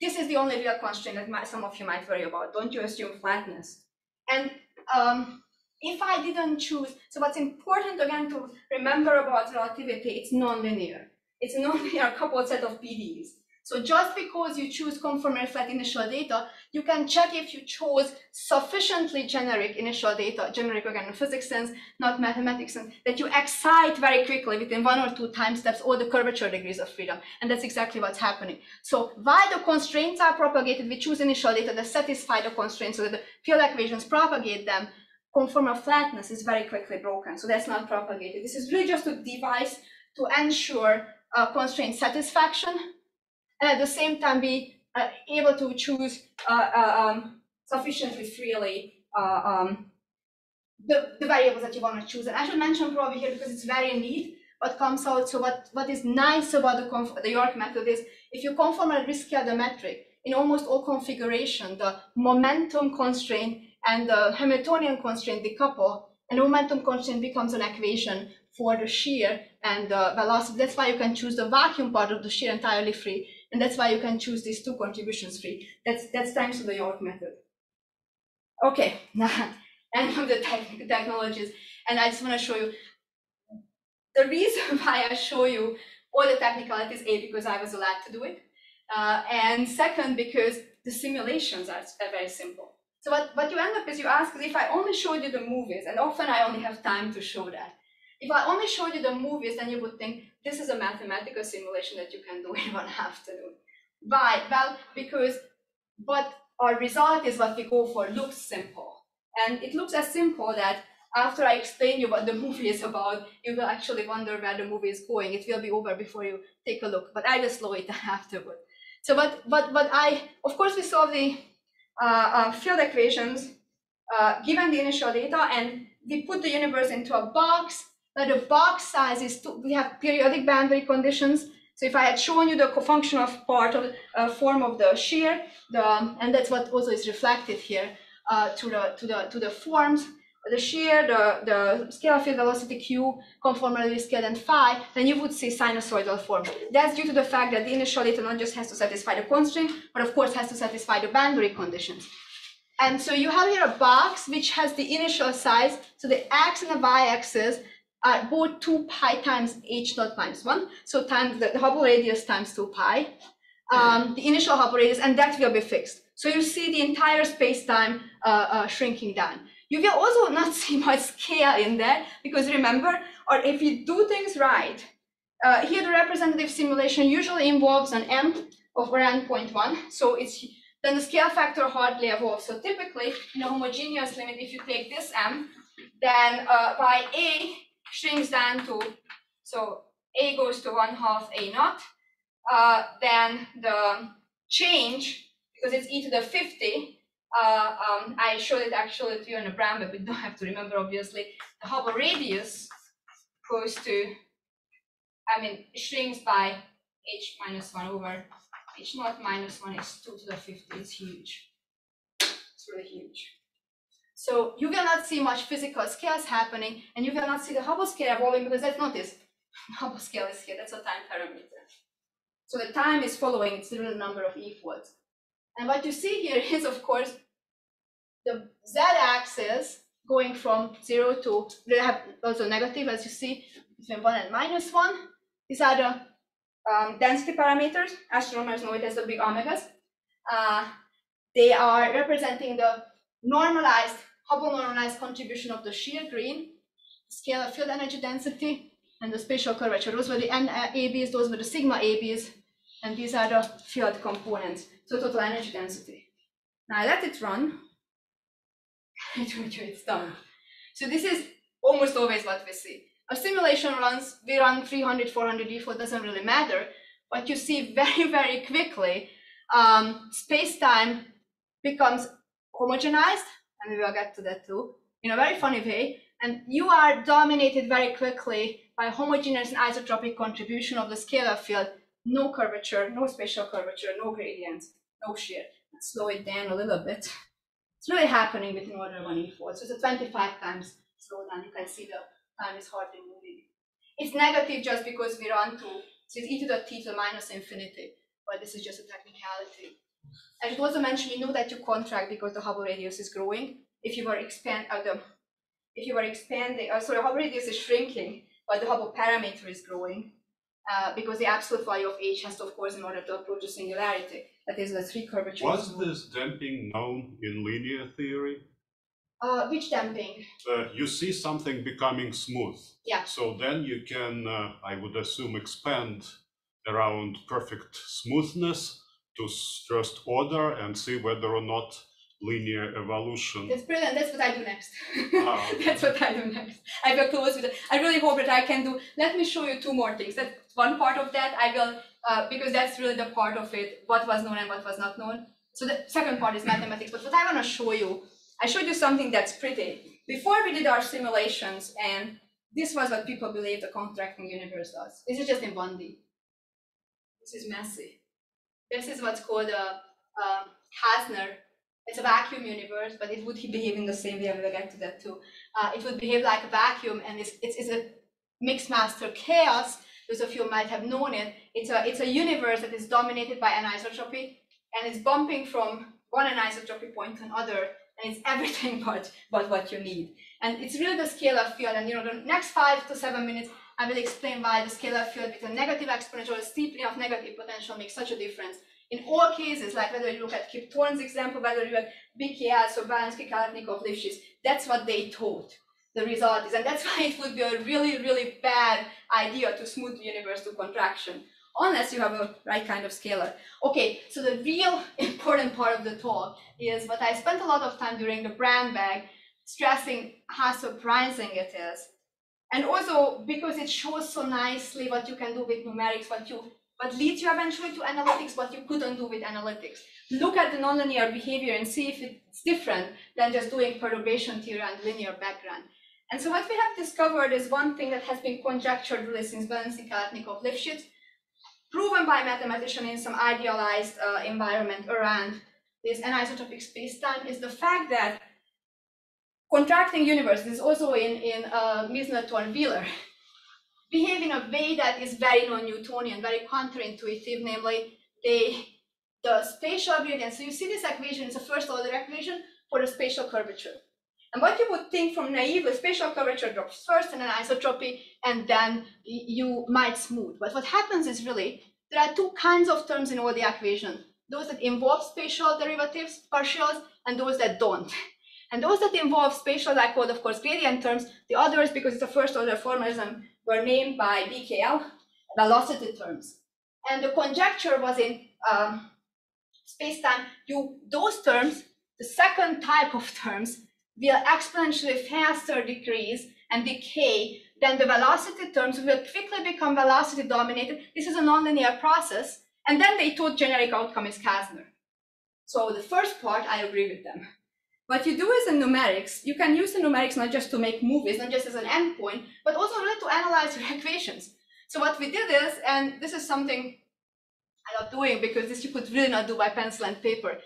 S1: This is the only real constraint that some of you might worry about. Don't you assume flatness? And um, if I didn't choose, so what's important again to remember about relativity, it's nonlinear. It's a nonlinear coupled set of PDEs. So just because you choose conformally flat initial data, you can check if you chose sufficiently generic initial data, generic again in physics sense, not mathematics sense, that you excite very quickly within one or two time steps all the curvature degrees of freedom. And that's exactly what's happening. So while the constraints are propagated, we choose initial data that satisfy the constraints so that the field equations propagate them, conformal flatness is very quickly broken. So that's not propagated. This is really just a device to ensure uh, constraint satisfaction and at the same time be uh, able to choose uh, uh, um, sufficiently freely uh, um, the, the variables that you want to choose. And I should mention probably here because it's very neat what comes out. So what, what is nice about the, the York method is if you conformally rescale the metric in almost all configuration, the momentum constraint and the Hamiltonian constraint decouple, and momentum constraint becomes an equation for the shear and the velocity. That's why you can choose the vacuum part of the shear entirely free and that's why you can choose these two contributions free. That's, that's thanks to the York method. Okay, now end of the technologies. And I just want to show you the reason why I show you all the technicalities, A, because I was allowed to do it. Uh, and second, because the simulations are, are very simple. So what, what you end up is you ask if I only showed you the movies, and often I only have time to show that. If I only showed you the movies, then you would think this is a mathematical simulation that you can do in one afternoon. Why? Well, because what our result is what we go for looks simple. And it looks as simple that after I explain you what the movie is about, you will actually wonder where the movie is going. It will be over before you take a look, but I will slow it afterward. So, but, but, but I, of course, we solve the field equations uh, given the initial data, and we put the universe into a box that the box size is, two, we have periodic boundary conditions. So if I had shown you the function of part of uh, form of the shear, the, and that's what also is reflected here uh, to the to the to the forms, the shear, the the scalar field velocity q, conformally scaled and phi, then you would see sinusoidal form. That's due to the fact that the initial data not just has to satisfy the constraint, but of course has to satisfy the boundary conditions. And so you have here a box which has the initial size, so the x and the y-axis are both 2 pi times h dot minus 1. So times the, the Hubble radius times 2 pi, um, the initial Hubble radius, and that will be fixed. So you see the entire space-time uh, uh, shrinking down. You will also not see much scale in there, because remember, or if you do things right, uh, here the representative simulation usually involves an m of around 0.1. So it's then the scale factor hardly evolves. So typically, in a homogeneous limit, if you take this m, then uh, by a shrinks down to, so a goes to 1 half a naught, uh, then the change, because it's e to the 50, uh, um, I showed it actually to you in a brown, but we don't have to remember, obviously, the Hubble radius goes to, I mean, shrinks by h minus 1 over h naught minus 1 is 2 to the 50. It's huge. It's really huge. So you cannot see much physical scales happening, and you cannot see the Hubble scale evolving because that's not this. Hubble scale is here, that's a time parameter. So the time is following its real number of equals. And what you see here is, of course, the z-axis going from 0 to, also negative, as you see, between 1 and minus 1. These are the um, density parameters. Astronomers know it as the big omegas. Uh, they are representing the normalized Hubble normalized contribution of the shear green, scalar field energy density, and the spatial curvature. Those were the NABs, those were the sigma ABs, and these are the field components, so total energy density. Now I let it run, it's done. So this is almost always what we see. A simulation runs, we run 300, 400 default, doesn't really matter, but you see very, very quickly, um, space-time becomes homogenized and we will get to that too, in a very funny way. And you are dominated very quickly by homogeneous and isotropic contribution of the scalar field, no curvature, no spatial curvature, no gradients, no shear. Let's slow it down a little bit. It's really happening order one e4. So it's a 25 times slowdown. You can see the time is hardly moving. It's negative just because we run to, so it's e to the t to the minus infinity, but this is just a technicality. I should also mention, you know that you contract because the Hubble radius is growing. If you were expand, uh, the, if you were expanding, uh, sorry, Hubble radius is shrinking, but the Hubble parameter is growing. uh, because the absolute value of h has to, of course, in order to approach a singularity, that is the three curvature.
S7: Was this damping known in linear theory?
S1: Uh, which damping?
S7: Uh, you see something becoming smooth.
S1: Yeah.
S7: So then you can, uh, I would assume, expand around perfect smoothness to first order and see whether or not linear evolution.
S1: That's brilliant. That's what I do next.
S7: Ah, okay.
S1: That's what I do next. I will close with it. I really hope that I can do. Let me show you two more things. That's one part of that. I will, uh, because that's really the part of it, what was known and what was not known. So the second part is mathematics. But what I want to show you, I showed you something that's pretty. Before we did our simulations, and this was what people believe the contracting universe does. This is just in 1D. This is messy. This is what's called a, a Kasner it's a vacuum universe, but it would behave in the same way. I will get to that too. Uh, it would behave like a vacuum, and it's, it's, it's a Mixmaster chaos. Those of you might have known it. It's a it's a universe that is dominated by anisotropy, and it's bumping from one anisotropy point to another, and it's everything but but what you need. And it's really the scalar field. And you know, the next five to seven minutes, I will explain why the scalar field with a negative exponential, steepening of negative potential makes such a difference in all cases, like whether you look at Kip Thorne's example, whether you look at BKL, so Belinsky, Khalatnikov, Lifshitz, that's what they taught the result is. And that's why it would be a really, really bad idea to smooth the universe to contraction, unless you have a right kind of scalar. Okay, so the real important part of the talk is what I spent a lot of time during the brand bag stressing how surprising it is. And also because it shows so nicely what you can do with numerics, what you what leads you eventually to analytics, what you couldn't do with analytics. Look at the nonlinear behavior and see if it's different than just doing perturbation theory and linear background. And so what we have discovered is one thing that has been conjectured really since Belinsky, Khalatnikov, Lifshitz, proven by mathematicians in some idealized uh, environment around this anisotropic space-time is the fact that contracting universes is also in, in uh, Misner-Thorne-Wheeler behave in a way that is very non-Newtonian, very counterintuitive, namely they the spatial gradient. So you see this equation it's a first order equation for the spatial curvature. And what you would think from naively, spatial curvature drops first and then isotropy, and then you might smooth. But what happens is really, there are two kinds of terms in all the equation. Those that involve spatial derivatives, partials, and those that don't. And those that involve spatial, I call, of course, gradient terms. The others, because it's a first order formalism, were named by BKL velocity terms. And the conjecture was in um, space-time, you those terms, the second type of terms, will exponentially faster decrease and decay than the velocity terms will quickly become velocity dominated. This is a nonlinear process. And then they thought generic outcome is Kasner. So the first part, I agree with them. What you do is in numerics, you can use the numerics not just to make movies, not just as an endpoint, but also really to analyze your equations. So what we did is, and this is something I love doing because this you could really not do by pencil and paper.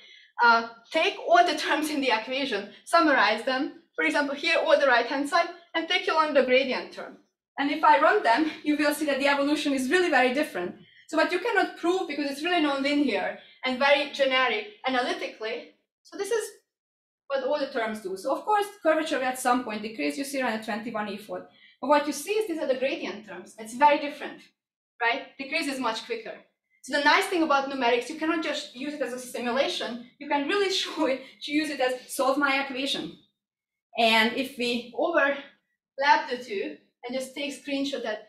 S1: Uh, take all the terms in the equation, summarize them. For example, here all the right-hand side, and take along the gradient term. And if I run them, you will see that the evolution is really very different. So what you cannot prove because it's really non-linear and very generic analytically. So this is what all the terms do. So of course, curvature at some point decrease. You see around a 21 e-fold. But what you see is these are the gradient terms. It's very different, right? Decrease is much quicker. So the nice thing about numerics, you cannot just use it as a simulation. You can really show it to use it as solve my equation. And if we overlap the two and just take screenshot at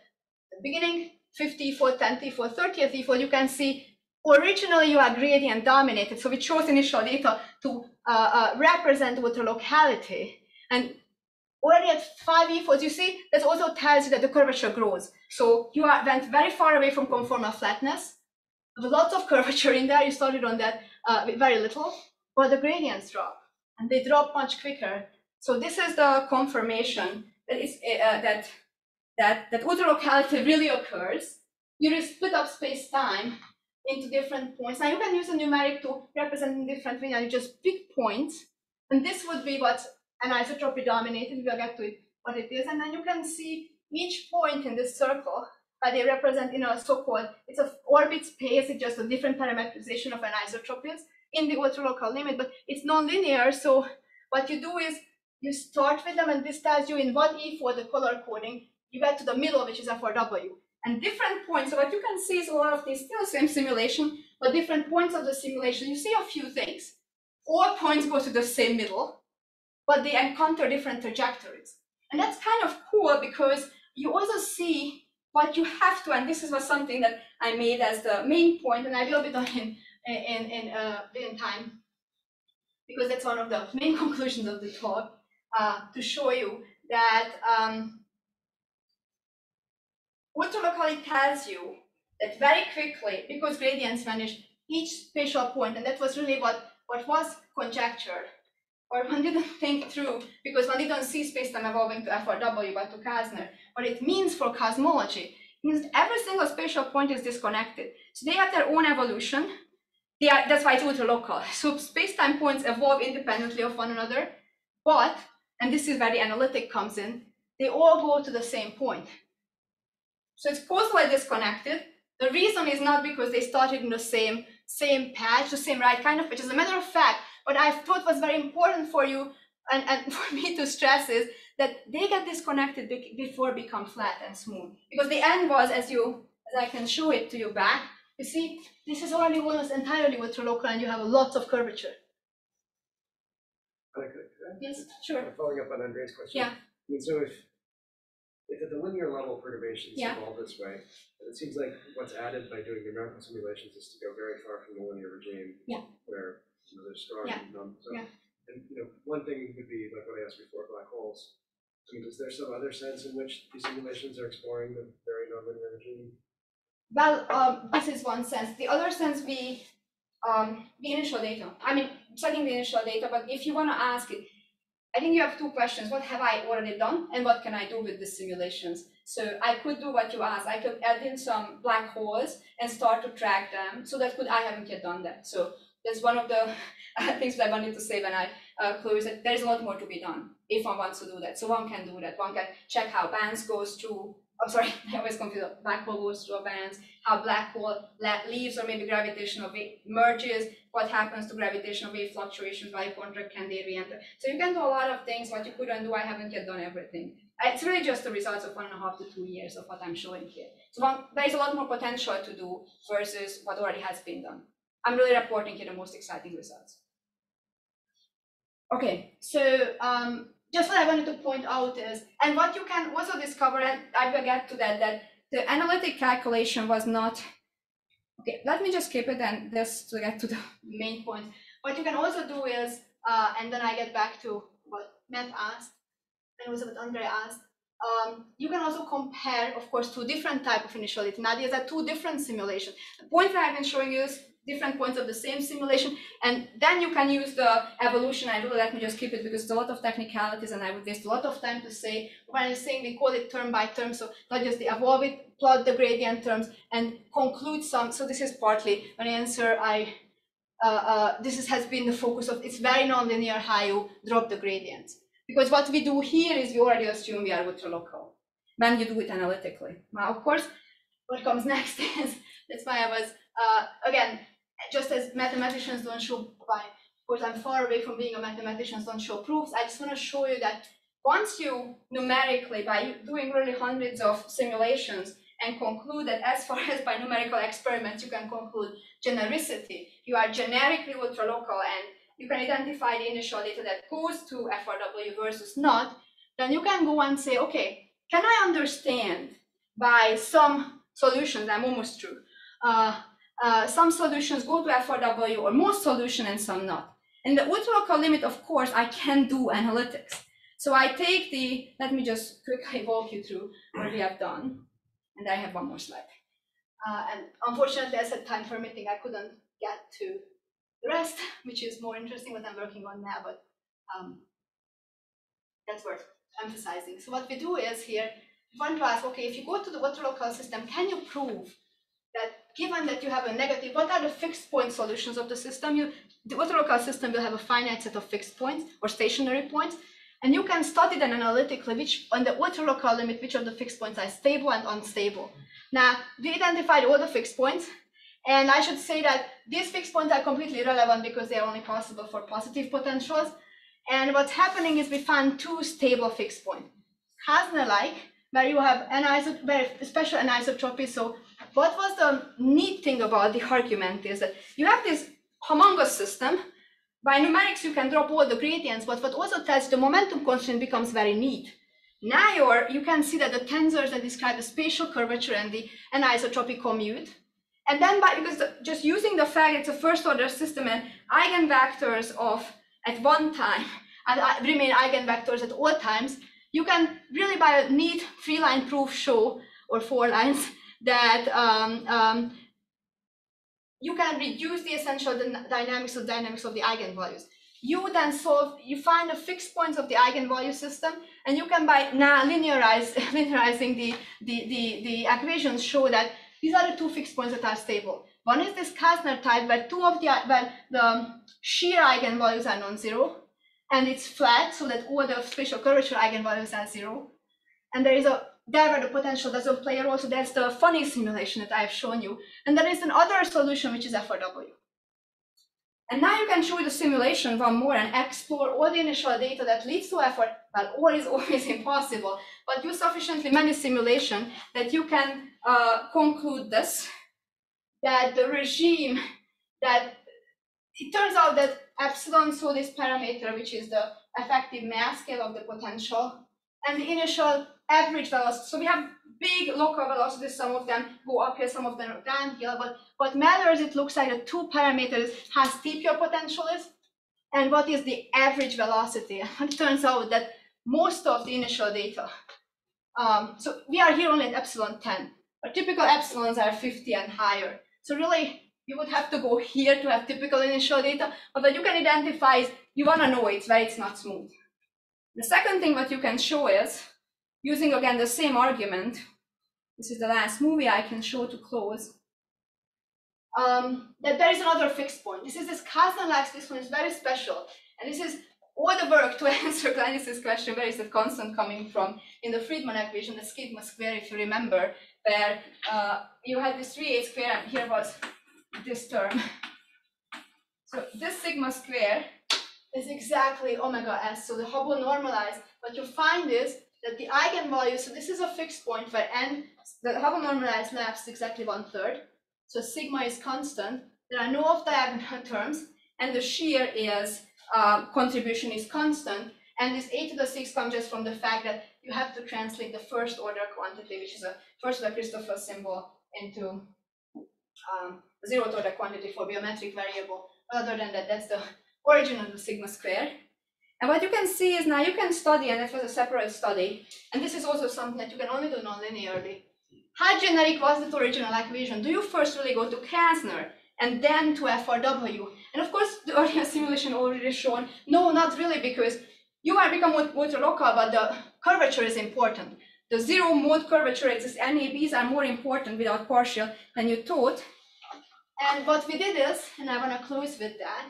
S1: the beginning, 50 for 10 for 30th for you can see originally you are gradient dominated. So we chose initial data to uh, uh, represent with the locality. And already at 5 e you see, that also tells you that the curvature grows. So you are, went very far away from conformal flatness. Lots of curvature in there, you started on that uh, very little, but the gradients drop, and they drop much quicker. So this is the confirmation that is uh, that that that ultralocality really occurs. You split up space-time into different points. Now you can use a numeric to represent in different ways, and you just pick points, and this would be what anisotropy dominated. We'll get to it, what it is, and then you can see each point in this circle uh, they represent in a so-called, it's a orbit space, it's just a different parametrization of anisotropies in the ultralocal limit, but it's non-linear. So what you do is you start with them and this tells you in what E for the color coding, you get to the middle, which is FRW. And different points, so what you can see is a lot of these still same simulation, but different points of the simulation, you see a few things. All points go to the same middle, but they encounter different trajectories. And that's kind of cool because you also see what you have to, and this is was something that I made as the main point, and I will be done in in in uh, in time, because that's one of the main conclusions of the talk, uh, to show you that um, ultralocally tells you that very quickly, because gradients vanish, each spatial point, and that was really what what was conjectured, or one didn't think through because one didn't see spacetime evolving to FRW but to Kasner. What it means for cosmology means every single spatial point is disconnected. So they have their own evolution. They are, that's why it's ultra-local. So space-time points evolve independently of one another, but, and this is where the analytic comes in, they all go to the same point. So it's causally disconnected. The reason is not because they started in the same same patch, the same right kind of patch. As a matter of fact, what I thought was very important for you and, and for me to stress is that they get disconnected be before become flat and smooth. Because the end was, as you, as I can show it to you back, you see, this is already almost entirely ultralocal and you have a lot of curvature.
S6: Could I- could I-
S1: Yes, sure.
S6: Following up on Andre's question.
S1: Yeah.
S6: I mean, so if, if at the linear level perturbations
S1: Yeah.
S6: evolve this way, it seems like what's added by doing numerical simulations is to go very far from the linear regime.
S1: Yeah.
S6: Where, you know, there's strong
S1: Yeah.
S6: num, so.
S1: Yeah.
S6: And, you know, one thing would be, like what I asked before, black holes. I mean, is there some other sense in which these simulations are exploring the very nonlinear regime?
S1: Well, um, this is one sense. The other sense, we, um, the initial data. I mean, checking the initial data, but if you want to ask I think you have two questions. What have I already done and what can I do with the simulations? So I could do what you asked. I could add in some black holes and start to track them. So that could, I haven't yet done that. So that's one of the things that I wanted to say when I uh, close it. There's a lot more to be done if one wants to do that. So one can do that. One can check how bands goes through, I'm sorry, I always confuse black hole goes through a bands, how black hole leaves or maybe gravitational wave merges, what happens to gravitational wave fluctuations, why contract can they re-enter. So you can do a lot of things. What you couldn't do, I haven't yet done everything. It's really just the results of one and a half to two years of what I'm showing here. So one, there's a lot more potential to do versus what already has been done. I'm really reporting here the most exciting results. Okay, so um, just what I wanted to point out is, and what you can also discover, and I will get to that, that the analytic calculation was not, okay, let me just skip it and just to get to the main point. What you can also do is, uh, and then I get back to what Matt asked, and also what Andre asked, um, you can also compare, of course, two different type of initiality. Now, these are two different simulations. The point that I've been showing you is different points of the same simulation, and then you can use the evolution. I really let me just keep it because it's a lot of technicalities, and I would waste a lot of time to say. When I'm saying we call it term by term, so not just the evolve it, plot the gradient terms, and conclude some. So this is partly an answer I. Uh, uh, this is, has been the focus of it's very nonlinear how you drop the gradients because what we do here is we already assume we are ultralocal when you do it analytically. Now, of course, what comes next is that's why I was uh, again just as mathematicians don't show by of course I'm far away from being a mathematician don't show proofs I just want to show you that once you numerically by doing really hundreds of simulations and conclude that as far as by numerical experiments you can conclude genericity you are generically ultralocal and you can identify the initial data that goes to FRW versus not then you can go and say okay can I understand by some solutions? I'm almost true, uh, uh, some solutions go to FRW or most solution and some not. In the ultralocal limit, of course, I can do analytics. So I take the, let me just quickly walk you through what we have done. And I have one more slide. Uh, and unfortunately, I said time permitting, I couldn't get to the rest, which is more interesting what I'm working on now, but um, that's worth emphasizing. So what we do is here, we want to ask, okay, if you go to the ultralocal system, can you prove given that you have a negative, what are the fixed point solutions of the system? You, the ultralocal system will have a finite set of fixed points or stationary points, and you can study them analytically, which on the ultralocal limit, which of the fixed points are stable and unstable. Now, we identified all the fixed points, and I should say that these fixed points are completely irrelevant because they are only possible for positive potentials. And what's happening is we found two stable fixed points. Kasner-like, where you have aniso- very special anisotropy. So what was the neat thing about the argument is that you have this humongous system. By numerics, you can drop all the gradients, but what also tells the momentum constraint becomes very neat. Now you can see that the tensors that describe the spatial curvature and the anisotropic commute. And then by, because the, just using the fact it's a first order system and eigenvectors of at one time and remain eigenvectors at all times, you can really by a neat three line proof show or four lines that um, um, you can reduce the essential dynamics of dynamics of the eigenvalues. You then solve, you find the fixed points of the eigenvalue system, and you can by now linearize, linearizing the, the, the, the equations show that these are the two fixed points that are stable. One is this Kasner type where two of the, where the shear eigenvalues are non-zero, and it's flat so that all the spatial curvature eigenvalues are zero. And there is a there the potential doesn't play a role. So that's the funny simulation that I've shown you. And there is another solution which is FRW. And now you can show the simulation one more and explore all the initial data that leads to effort. Well, all is always impossible, but use sufficiently many simulation that you can uh, conclude this, that the regime that it turns out that epsilon, so this parameter, which is the effective mass scale of the potential, and the initial average velocity. So we have big local velocities, some of them go up here, some of them are here, but what matters, it looks like the two parameters, how steep your potential is, and what is the average velocity. And it turns out that most of the initial data, um, so we are here only at epsilon 10, but typical epsilons are 50 and higher. So really, you would have to go here to have typical initial data, but what you can identify is you want to know it's where it's not smooth. The second thing that you can show is, using again the same argument, this is the last movie I can show to close, um, that there is another fixed point. This is this Kasner-like fixed point, it's very special. And this is all the work to answer Glennys's question, where is the constant coming from, in the Friedmann equation, the sigma square, if you remember, where uh, you had this 3a square, and here was this term. So this sigma square is exactly omega s, so the Hubble normalized. What you find is that the eigenvalue, so this is a fixed point where n, the Hubble normalized lapse exactly one third. So sigma is constant. There are no off diagonal terms, and the shear is uh, contribution is constant. And this a to the six comes just from the fact that you have to translate the first order quantity, which is a first order Christoffel symbol, into um, zeroth order quantity for biometric variable. Other than that, that's the origin of the sigma square. And what you can see is now you can study, and it was a separate study, and this is also something that you can only do non-linearly. How generic was that original equation? Do you first really go to Kasner and then to FRW? And of course, the earlier simulation already shown, no, not really, because you are become ultra local, but the curvature is important. The zero mode curvature exists, NABs are more important without partial than you thought. And what we did is, and I want to close with that,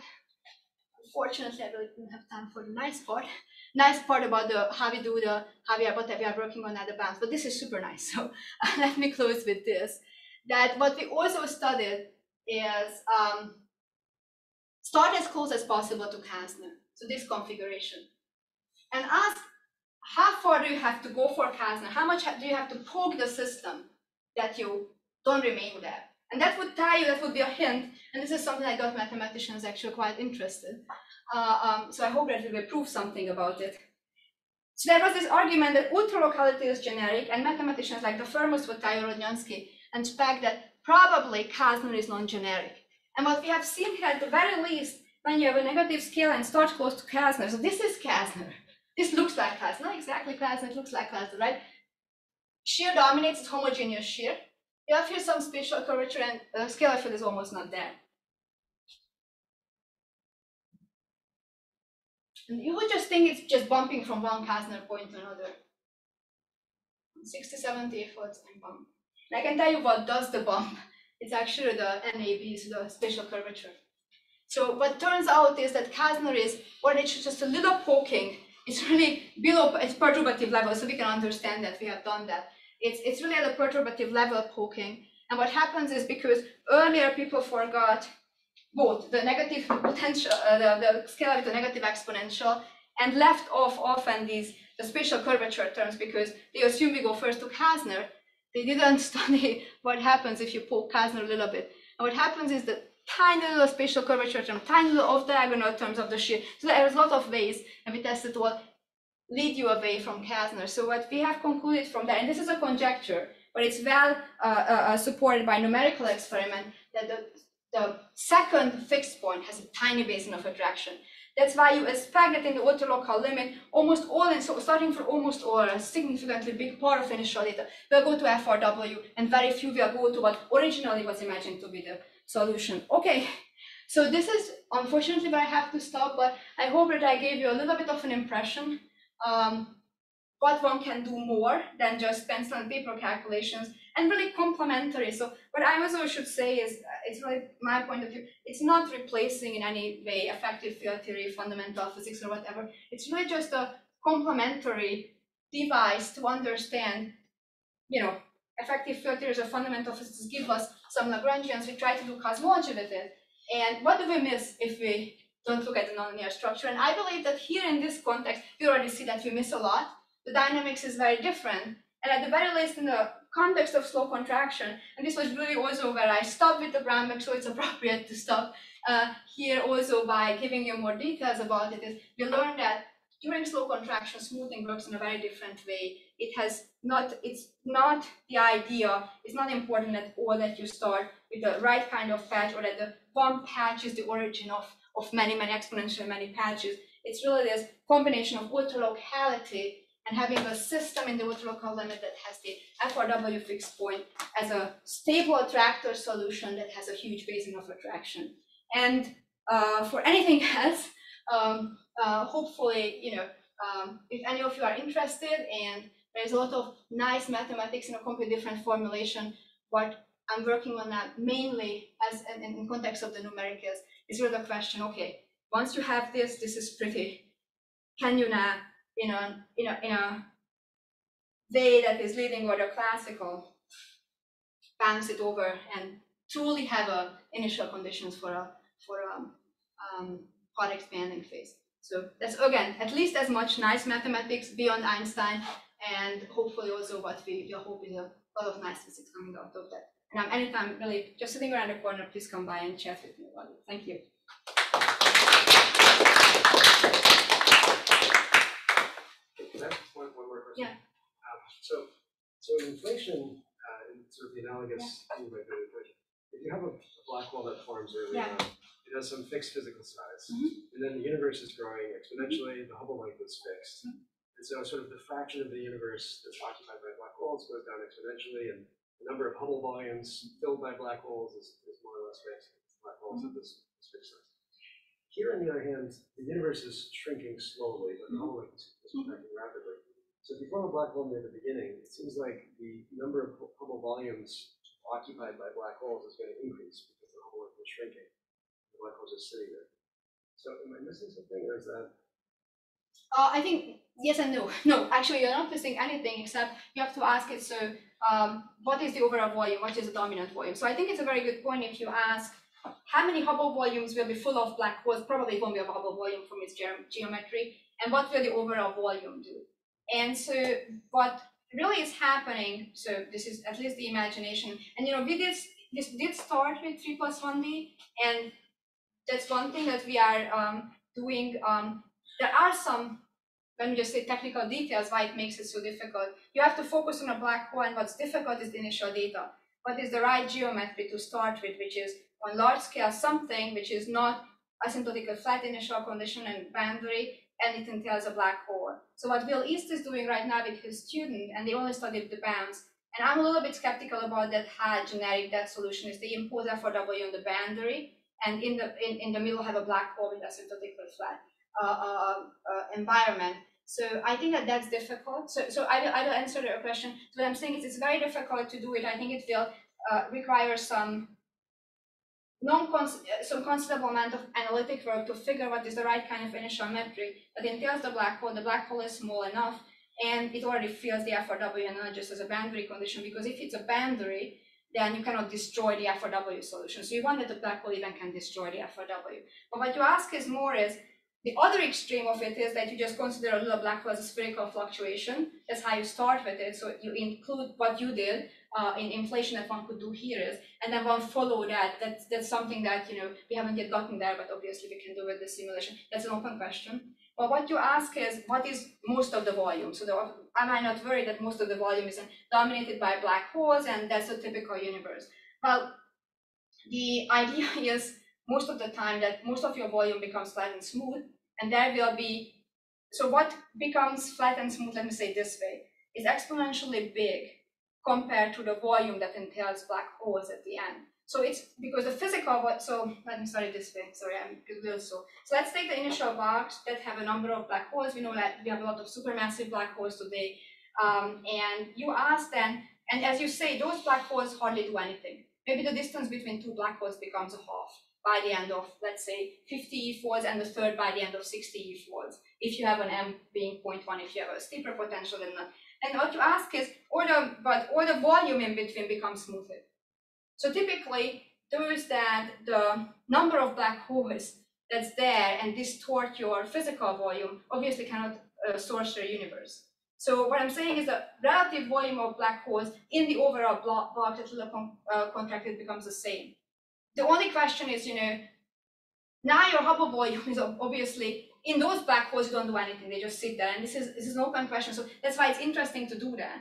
S1: unfortunately, I really didn't have time for the nice part. Nice part about the how we do the how we are what we are working on other bands, but this is super nice. So let me close with this. That what we also studied is um, start as close as possible to Kasner. So this configuration, and ask how far do you have to go for Kasner? How much do you have to poke the system that you don't remain there? And that would tell you, that would be a hint, and this is something that got mathematicians actually quite interested. Uh, um, so I hope that we will prove something about it. So there was this argument that ultralocality is generic, and mathematicians like Dafermos, Vatayo, Rodnianski, and Speck that probably Kasner is non-generic. And what we have seen here at the very least, when you have a negative scale and start close to Kasner, so this is Kasner. This looks like Kasner, not exactly Kasner, it looks like Kasner, right? Shear dominates, it's homogeneous shear. You have here some spatial curvature and the scalar field is almost not there. And you would just think it's just bumping from one Kasner point to another. 60, 70 foot and bump. And I can tell you what does the bump. It's actually the NAB, so the spatial curvature. So what turns out is that Kasner is, or it's just a little poking, it's really below its perturbative level, so we can understand that we have done that. It's, it's really at a perturbative level poking. And what happens is because earlier people forgot both the negative potential, uh, the, the scalar with the negative exponential, and left off often these the spatial curvature terms because they assume we go first to Kasner. They didn't study what happens if you poke Kasner a little bit. And what happens is the tiny little spatial curvature term, tiny little off diagonal terms of the shear. So there's a lot of ways, and we tested what lead you away from Kasner. So what we have concluded from that, and this is a conjecture, but it's well uh, uh, uh, supported by numerical experiment, that the, the second fixed point has a tiny basin of attraction. That's why you expect that in the ultralocal limit, almost all, and so starting from almost all, a significantly big part of initial data will go to FRW, and very few will go to what originally was imagined to be the solution. Okay, so this is unfortunately where I have to stop, but I hope that I gave you a little bit of an impression um, what one can do more than just pencil and paper calculations and really complementary. So what I also should say is, uh, it's really my point of view, it's not replacing in any way effective field theory, fundamental physics or whatever. It's really just a complementary device to understand, you know, effective field theories or fundamental physics give us some Lagrangians, we try to do cosmology with it. And what do we miss if we don't look at the nonlinear structure? And I believe that here in this context, you already see that you miss a lot. The dynamics is very different. And at the very least, in the context of slow contraction, and this was really also where I stopped with the Brownback, so it's appropriate to stop uh, here also by giving you more details about it, is we learned that during slow contraction, smoothing works in a very different way. It has not, it's not the idea, it's not important at all that you start with the right kind of patch or that the one patch is the origin of, of many, many exponential many patches. It's really this combination of ultralocality and having a system in the ultralocal limit that has the FRW fixed point as a stable attractor solution that has a huge basin of attraction. And uh, for anything else, um, uh, hopefully, you know, um, if any of you are interested and there's a lot of nice mathematics in a completely different formulation, what I'm working on that mainly as in, in context of the numericals is really the question, okay, once you have this, this is pretty, can you now, in a, in a, in a way that is leading order classical, bounce it over and truly have a initial conditions for a, for a um, hot expanding phase. So that's again, at least as much nice mathematics beyond Einstein, and hopefully also what we, hope is a lot of nice physics coming out of that. And um, anytime, really, just sitting around the corner, please come by and chat with me about it. Thank you.
S6: Can I ask one, one more question?
S1: Yeah.
S6: Um, so, so inflation, uh, in sort of the analogous thing by the equation, if you have a, a black hole that forms early
S1: Yeah.
S6: on, it has some fixed physical size,
S1: Mhm.
S6: and then the universe is growing exponentially, the Hubble length is fixed.
S1: Mm-hmm.
S6: And so sort of the fraction of the universe that's occupied by black holes goes down exponentially, and the number of Hubble volumes filled by black holes is, is more or less fixed. Black holes
S1: Mm-hmm.
S6: this, fixed size. Here, on the other hand, the universe is shrinking slowly, but the Hubble is contracting rapidly. So if you form a black hole near the beginning, it seems like the number of Hubble volumes occupied by black holes is going to increase because the Hubble is shrinking. The black holes are sitting there. So am I missing something, or is that?
S1: Uh, I think yes and no. No, actually, you're not missing anything except you have to ask it. So, um, what is the overall volume? What is the dominant volume? So, I think it's a very good point if you ask how many Hubble volumes will be full of black holes. Probably won't be a Hubble volume from its ge- geometry. And what will the overall volume do? And so, what really is happening? So, this is at least the imagination. And you know, we did this did start with three plus one D, and that's one thing that we are um, doing. Um, there are some when we just say technical details why it makes it so difficult. You have to focus on a black hole and what's difficult is the initial data. What is the right geometry to start with, which is on large scale something which is not asymptotically flat initial condition and boundary, and it entails a black hole. So what Will East is doing right now with his student, and they only studied the bounds, and I'm a little bit skeptical about that how generic that solution is. They impose FRW on the boundary, and in the in, in the middle have a black hole with asymptotically flat uh, uh, uh, environment. So I think that that's difficult. So, so I, will, I will answer your question. What I'm saying is it's very difficult to do it. I think it will uh, require some non some considerable amount of analytic work to figure what is the right kind of initial metric that entails the black hole. The black hole is small enough and it already fills the FRW and not just as a boundary condition because if it's a boundary, then you cannot destroy the FRW solution. So you want that the black hole even can destroy the FRW. But what you ask is more is The other extreme of it is that you just consider a little black hole as a spherical fluctuation. That's how you start with it. So you include what you did uh, in inflation that one could do here is, and then one follow that. That's that's something that you know we haven't yet gotten there, but obviously we can do with the simulation. That's an open question. But what you ask is what is most of the volume? So the, am I not worried that most of the volume is dominated by black holes and that's a typical universe? Well, the idea is most of the time that most of your volume becomes flat and smooth, and there will be, so what becomes flat and smooth, let me say this way, is exponentially big compared to the volume that entails black holes at the end. So it's because the physical, so let me start it this way, sorry, I'm little so. So let's take the initial box that have a number of black holes. We know that we have a lot of supermassive black holes today. Um, and you ask then, and as you say, those black holes hardly do anything. Maybe the distance between two black holes becomes a half by the end of, let's say, 50 e-folds and the third by the end of 60 e-folds, if you have an M being 0.1, if you have a steeper potential than that. And what you ask is, or the, but, or the volume in between becomes smoother. So typically, those that the number of black holes that's there and distort your physical volume obviously cannot uh, source your universe. So what I'm saying is the relative volume of black holes in the overall block, block that uh, contracted becomes the same. The only question is, you know, now your Hubble volume is obviously in those black holes you don't do anything; they just sit there. And this is this is an open question. So that's why it's interesting to do that.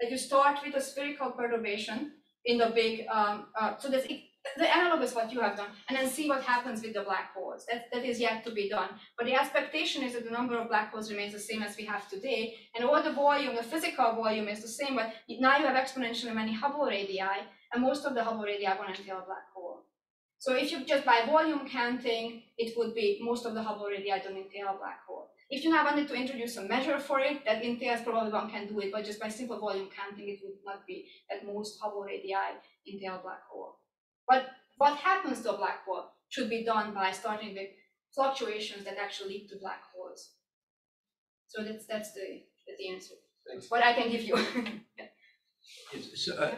S1: That you start with a spherical perturbation in the big. Um, uh, so it, the analog is what you have done, and then see what happens with the black holes. That, that is yet to be done. But the expectation is that the number of black holes remains the same as we have today, and all the volume, the physical volume is the same, but now you have exponentially many Hubble radii, and most of the Hubble radii are going to entail a black hole. So if you just by volume counting, it would be most of the Hubble radii don't entail a black hole. If you now wanted to introduce a measure for it, that entails probably one can do it, but just by simple volume counting, it would not be that most Hubble radii entail a black hole. But what happens to a black hole should be done by starting with fluctuations that actually lead to black holes. So that's that's the that's the answer.
S6: Thanks.
S1: What I can give you.
S4: So, uh,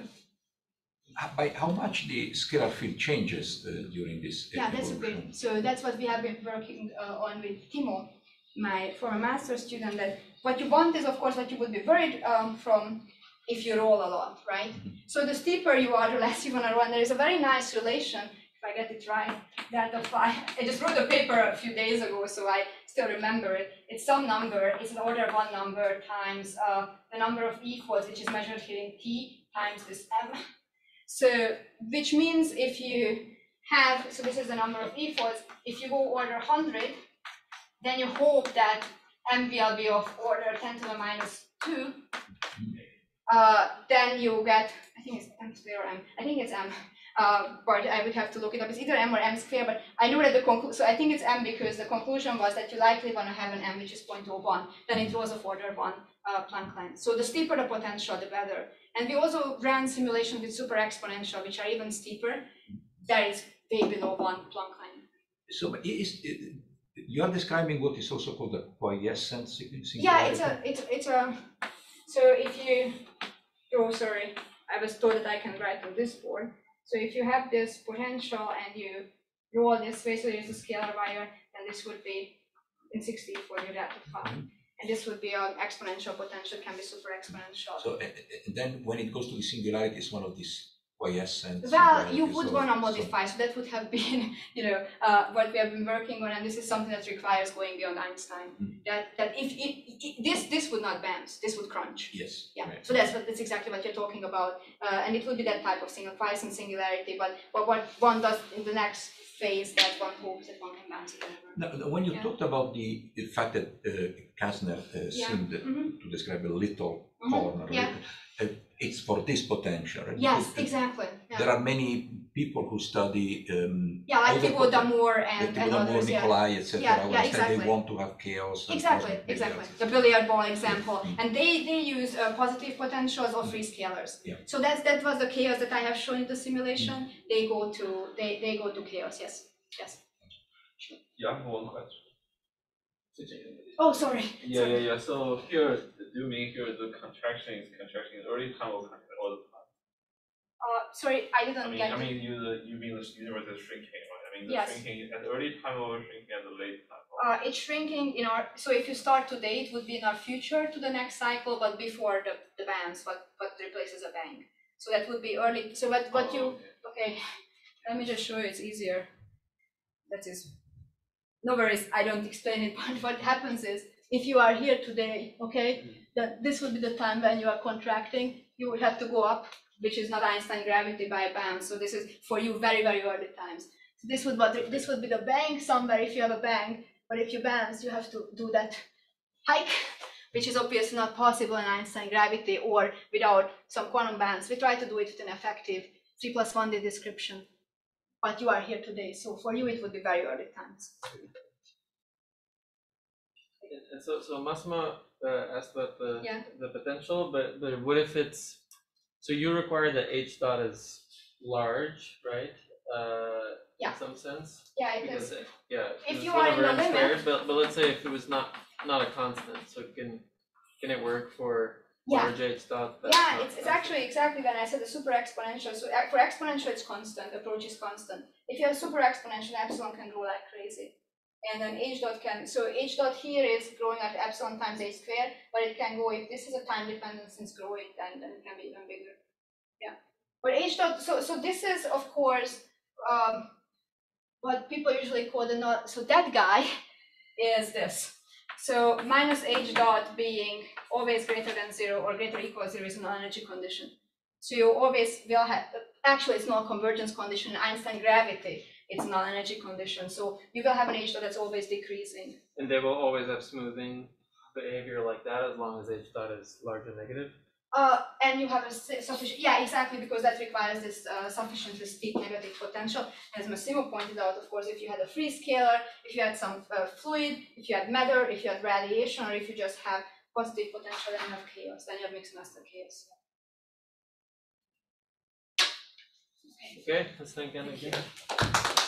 S4: by how much the scalar field changes uh, during this
S1: Yeah, that's a
S4: evolution?
S1: bit, so that's what we have been working uh, on with Timo, my former master student, that what you want is of course what you would be worried um, from if you roll a lot, right? So the steeper you are, the less you wanna run. There is a very nice relation, if I get it right, that the phi, I just wrote a paper a few days ago, so I still remember it. It's some number, it's an order of one number times uh, the number of e-folds, which is measured here in t, times this m. So, which means if you have, so this is the number of e-folds, if you go order 100, then you hope that m will be of order 10 to the minus 2. Uh, then you get, I think it's m square or m, I think it's m. Uh, but I would have to look it up. It's either m or m square, but I know that the conclusion, so I think it's m because the conclusion was that you likely want to have an m which is 0.01, then it was of order 1 uh, Planck length. So the steeper the potential, the better. And we also ran simulations with super exponential, which are even steeper. That is way below 1 Planck length.
S4: So but is, i- you are describing what is also called a quiescent singularity?
S1: Yeah, it's a, it's, it's a, so if you, oh, sorry, I was told that I can write on this board. So if you have this potential and you roll this way, so there's a scalar wire, then this would be in 60 for your data file.
S4: Mhm.
S1: And this would be an exponential potential, can be super exponential.
S4: So uh, then when it goes to the singularity, it's one of these quiescent.
S1: Well, you would wanna
S4: some-
S1: modify, so that would have been, you know, uh, what we have been working on, and this is something that requires going beyond Einstein.
S4: Mm.
S1: That, that if, it it- this, this would not bounce, this would crunch.
S4: Yes.
S1: Yeah,
S4: right.
S1: so that's what, that's exactly what you're talking about, uh, and it would be that type of single quiescent singularity, but, but what one does in the next phase, that one hopes that one can bounce it over.
S4: When you
S1: Yeah.
S4: talked about the, the fact that uh, Kasner uh,
S1: Yeah.
S4: seemed
S1: Mhm.
S4: to describe a little
S1: Mhm,
S4: corner,
S1: yeah.
S4: uh, it's for this potential, right?
S1: Yes,
S4: uh,
S1: exactly,
S4: There are many people who study. Um,
S1: yeah, like
S4: other
S1: Thibaut
S4: poten-
S1: Damour
S4: the
S1: and, and
S4: Thibaut Damour,
S1: others, yeah.
S4: Nicolai, etc.
S1: Yeah, yeah, exactly.
S4: they want to have chaos.
S1: Exactly, exactly. The billiard ball example,
S4: Mm.
S1: and they they use uh, positive potentials or free scalars.
S4: Yeah.
S1: So that's that was the chaos that I have shown in the simulation. They go to they they go to chaos. Yes, yes.
S5: Yeah, one question.
S1: Oh, sorry.
S5: Yeah,
S1: sorry.
S5: yeah, yeah. So here, do you mean here the contraction is contraction is already time or contraction time?
S1: Uh, sorry, I
S5: I
S1: didn't
S5: mean,
S1: get
S5: I mean, you the you mean the universe is shrinking, right? I mean? The
S1: Yes.
S5: shrinking at early time or shrinking at the late time?
S1: Uh, it's shrinking in our, so if you start today, it would be in our future to the next cycle, but before the, the bands, what, what replaces a bang. So that would be early, so what, what
S5: Oh,
S1: you,
S5: okay.
S1: okay, let me just show you, it's easier. That is, no worries, I don't explain it, but what happens is, if you are here today, okay, that this would be the time when you are contracting, you would have to go up, which is not Einstein gravity by a band, so this is for you very, very early times. So this would, what, this would be the bang somewhere if you have a bang, but if you bounce, you have to do that hike, which is obviously not possible in Einstein gravity or without some quantum bands. We try to do it with an effective 3 plus 1D description. But you are here today, so for you it would be very early times.
S2: And- so, so Massimo uh, asked about the,
S1: Yeah.
S2: the potential, but, but what if it's, so you require that H dot is large, right? Uh,
S1: Yeah.
S2: In some sense?
S1: Yeah, it
S2: Because,
S1: is.
S2: uh, yeah.
S1: If
S2: it's
S1: you are in the
S2: m
S1: limit-
S2: squared, But, but let's say if it was not, not a constant, so can, can it work for
S1: Yeah.
S2: large H dot? that's
S1: Yeah, it's, it's
S2: constant?
S1: actually exactly when I said the super exponential. So uh, for exponential, it's constant, approach is constant. If you have super exponential, epsilon can grow like crazy. And then h dot can, so h dot here is growing at epsilon times a squared, but it can go, if this is a time dependence since growing, then, then it can be even bigger. Yeah. But h dot, so, so this is of course, um, what people usually call the not, so that guy is this. So minus h dot being always greater than zero or greater equal to zero is an energy condition. So you always will have, actually it's not a convergence condition in Einstein gravity, it's not an energy condition. So you will have an h dot that's always decreasing.
S2: And they will always have smoothing behavior like that as long as H dot is large and negative?
S1: Uh, and you have a sufficient, yeah, exactly, because that requires this uh, sufficiently steep negative potential. As Massimo pointed out, of course, if you had a free scalar, if you had some uh, fluid, if you had matter, if you had radiation, or if you just have positive potential and you have chaos, then you have Mixmaster chaos.
S2: Okay, let's thank Anna again.